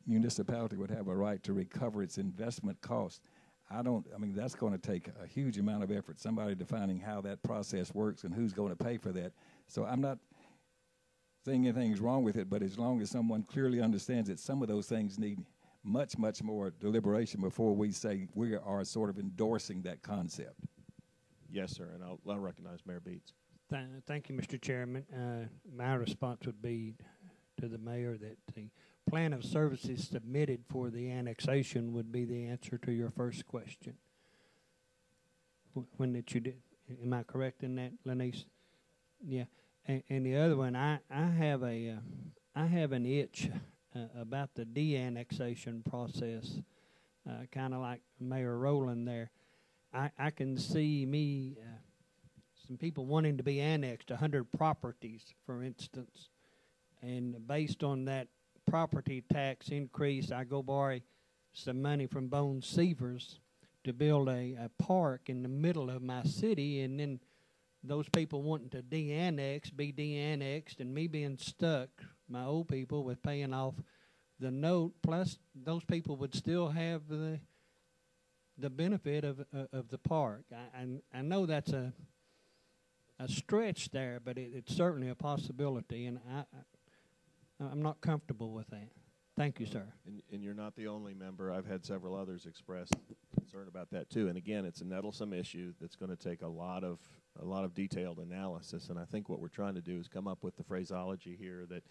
municipality would have a right to recover its investment cost. I don't, I mean, that's going to take a huge amount of effort, somebody defining how that process works and who's going to pay for that. So I'm not saying anything's wrong with it, but as long as someone clearly understands that some of those things need much, much more deliberation before we say we are sort of endorsing that concept. Yes, sir, and I'll, I'll recognize Mayor Beets. Th- thank you, Mr. Chairman. Uh, my response would be to the mayor that the plan of services submitted for the annexation would be the answer to your first question. Wh- When did you did? Am I correct in that, Lynnisse? Yeah. And, and the other one, I I have a uh, I have an itch uh, about the de-annexation process, uh, kind of like Mayor Rowland there. I, I can see me, uh, and people wanting to be annexed, 100 properties, for instance. And based on that property tax increase, I go borrow some money from Bone Seavers to build a, a park in the middle of my city, and then those people wanting to de-annex be de-annexed, and me being stuck, my old people, with paying off the note. Plus, those people would still have the the benefit of uh, of the park. I, I I know that's a a stretch there, but it, it's certainly a possibility, and I, I I'm not comfortable with that. Thank you, sir. And, and you're not the only member. I've had several others express concern about that too. And again, it's a nettlesome issue that's going to take a lot of a lot of detailed analysis. And I think what we're trying to do is come up with the phraseology here that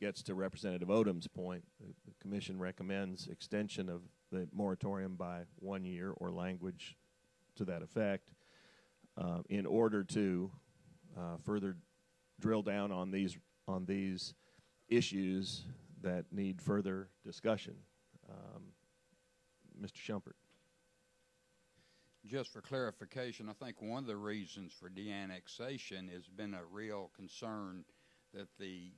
gets to Representative Odom's point. The, the commission recommends extension of the moratorium by one year or language to that effect uh, in order to uh, further drill down on these on these issues that need further discussion. Um, Mr. Shumpert. Just for clarification, I think one of the reasons for de-annexation has been a real concern that the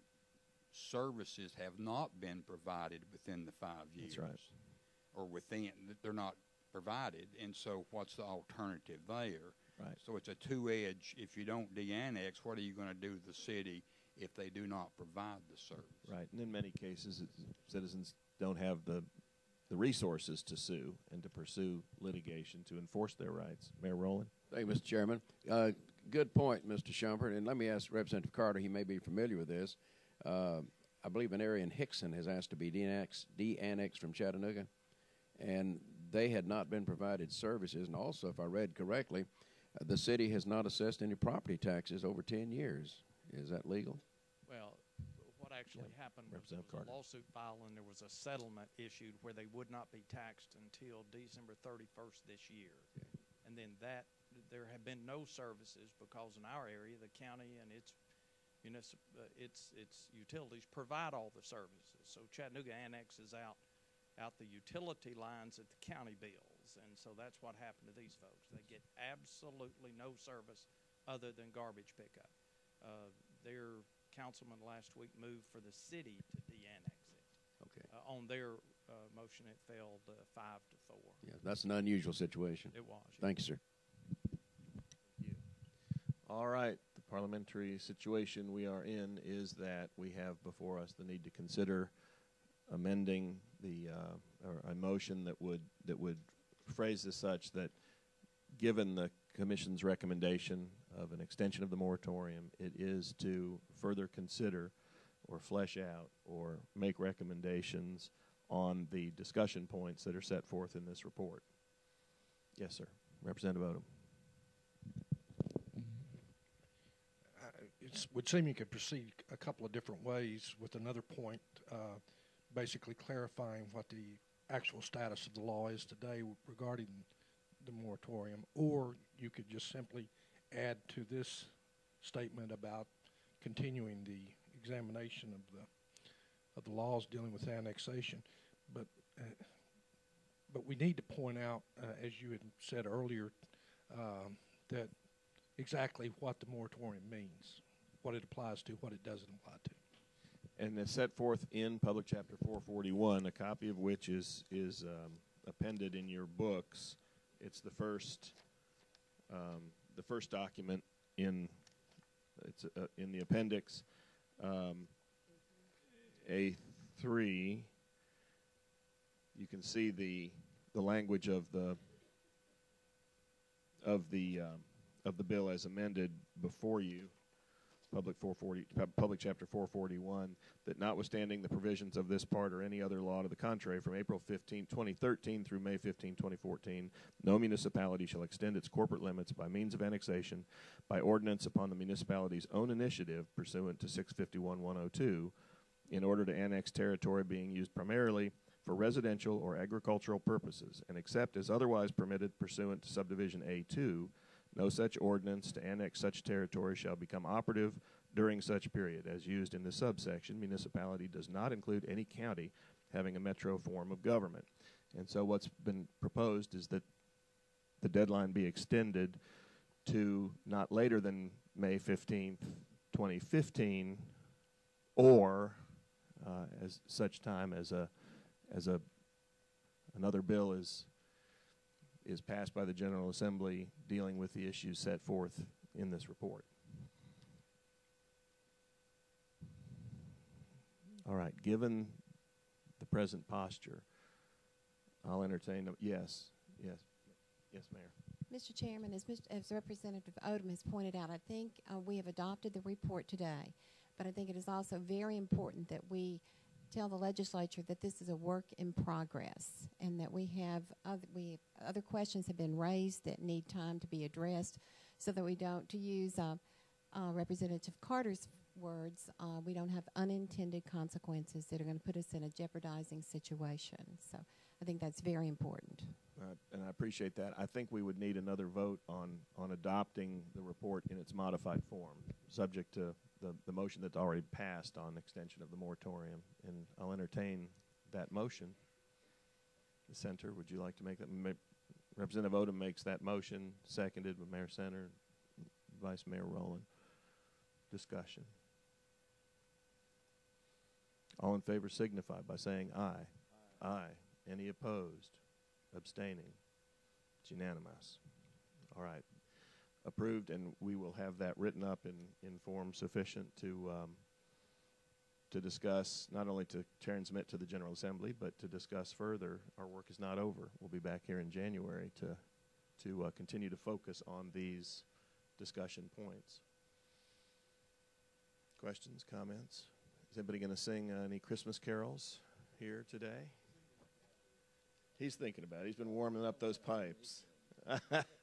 services have not been provided within the five years. That's right. Or within, that they're not provided. And so what's the alternative there? Right. So it's a two-edge. If you don't de-annex, what are you going to do to the city if they do not provide the service? Right. And in many cases, citizens don't have the the resources to sue and to pursue litigation to enforce their rights. Mayor Rowland. Thank you, Mr. Chairman. Uh, good point, Mr. Shumpert. And let me ask Representative Carter, he may be familiar with this. Uh, I believe an area in Hixson has asked to be de-annexed, de-annexed from Chattanooga, and they had not been provided services. And also, if I read correctly, uh, the city has not assessed any property taxes over 10 years. Is that legal? Well, what actually Yeah. happened was Representative there was Carter. a lawsuit filed and there was a settlement issued where they would not be taxed until December 31st this year. And then that, there have been no services because in our area, the county and its municip, uh, its, its utilities provide all the services. So Chattanooga annexes out, out the utility lines at the county bills. And so that's what happened to these folks. They get absolutely no service other than garbage pickup. Uh, their councilman last week moved for the city to de-annex it. Okay. Uh, on their uh, motion, it failed uh, five to four. Yeah, that's an unusual situation. It was. yeah. Thank you, sir. All right. The parliamentary situation we are in is that we have before us the need to consider amending the uh, or a motion that would that would phrase this such that, given the commission's recommendation of an extension of the moratorium, it is to further consider or flesh out or make recommendations on the discussion points that are set forth in this report. Yes, sir. Representative Odom. it would seem you could proceed a couple of different ways with another point, uh, basically clarifying what the actual status of the law is today regarding the moratorium, or you could just simply add to this statement about continuing the examination of the of the laws dealing with annexation. But uh, but we need to point out, uh, as you had said earlier, um, that exactly what the moratorium means, what it applies to, what it doesn't apply to. and is set forth in Public Chapter 441, a copy of which is is um, appended in your books. It's the first um, the first document in it's uh, in the appendix. Um, A three. You can see the the language of the of the um, of the bill as amended before you. Public 440, Public Chapter 441, that notwithstanding the provisions of this part or any other law to the contrary, from April 15, 2013 through May 15, 2014, no municipality shall extend its corporate limits by means of annexation by ordinance upon the municipality's own initiative pursuant to 651-102 in order to annex territory being used primarily for residential or agricultural purposes, and except as otherwise permitted pursuant to subdivision A2, no such ordinance to annex such territory shall become operative during such period. As used in the subsection, municipality does not include any county having a metro form of government. And so what's been proposed is that the deadline be extended to not later than May 15th, 2015, or uh, as such time as a as a another bill is is passed by the General Assembly dealing with the issues set forth in this report. All right, given the present posture, I'll entertain, a- yes, yes, yes, Mayor. Mr. Chairman, as, as Representative Odom has pointed out, I think uh, we have adopted the report today, but I think it is also very important that we tell the legislature that this is a work in progress and that we have other, we other questions have been raised that need time to be addressed, so that we don't, to use uh, uh, Representative Carter's words, uh, we don't have unintended consequences that are going to put us in a jeopardizing situation. So I think that's very important. And I appreciate that. I think we would need another vote on, on adopting the report in its modified form, subject to the, the motion that's already passed on extension of the moratorium. And I'll entertain that motion. The center, would you like to make that? Ma- Representative Odom makes that motion, seconded by Mayor Center, Vice Mayor Rowland. Discussion. All in favor signify by saying aye. Aye. Any opposed? Abstaining? It's unanimous. All right. Approved, and we will have that written up in, in form sufficient to, um, to discuss, not only to transmit to the General Assembly, but to discuss further. Our work is not over. We'll be back here in January to, to uh, continue to focus on these discussion points. Questions, comments? Is anybody going to sing uh, any Christmas carols here today? He's thinking about it. He's been warming up those pipes.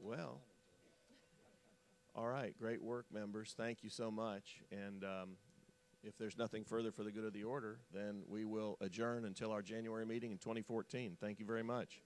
well, all right. Great work, members. Thank you so much. And um, if there's nothing further for the good of the order, then we will adjourn until our January meeting in 2014. Thank you very much.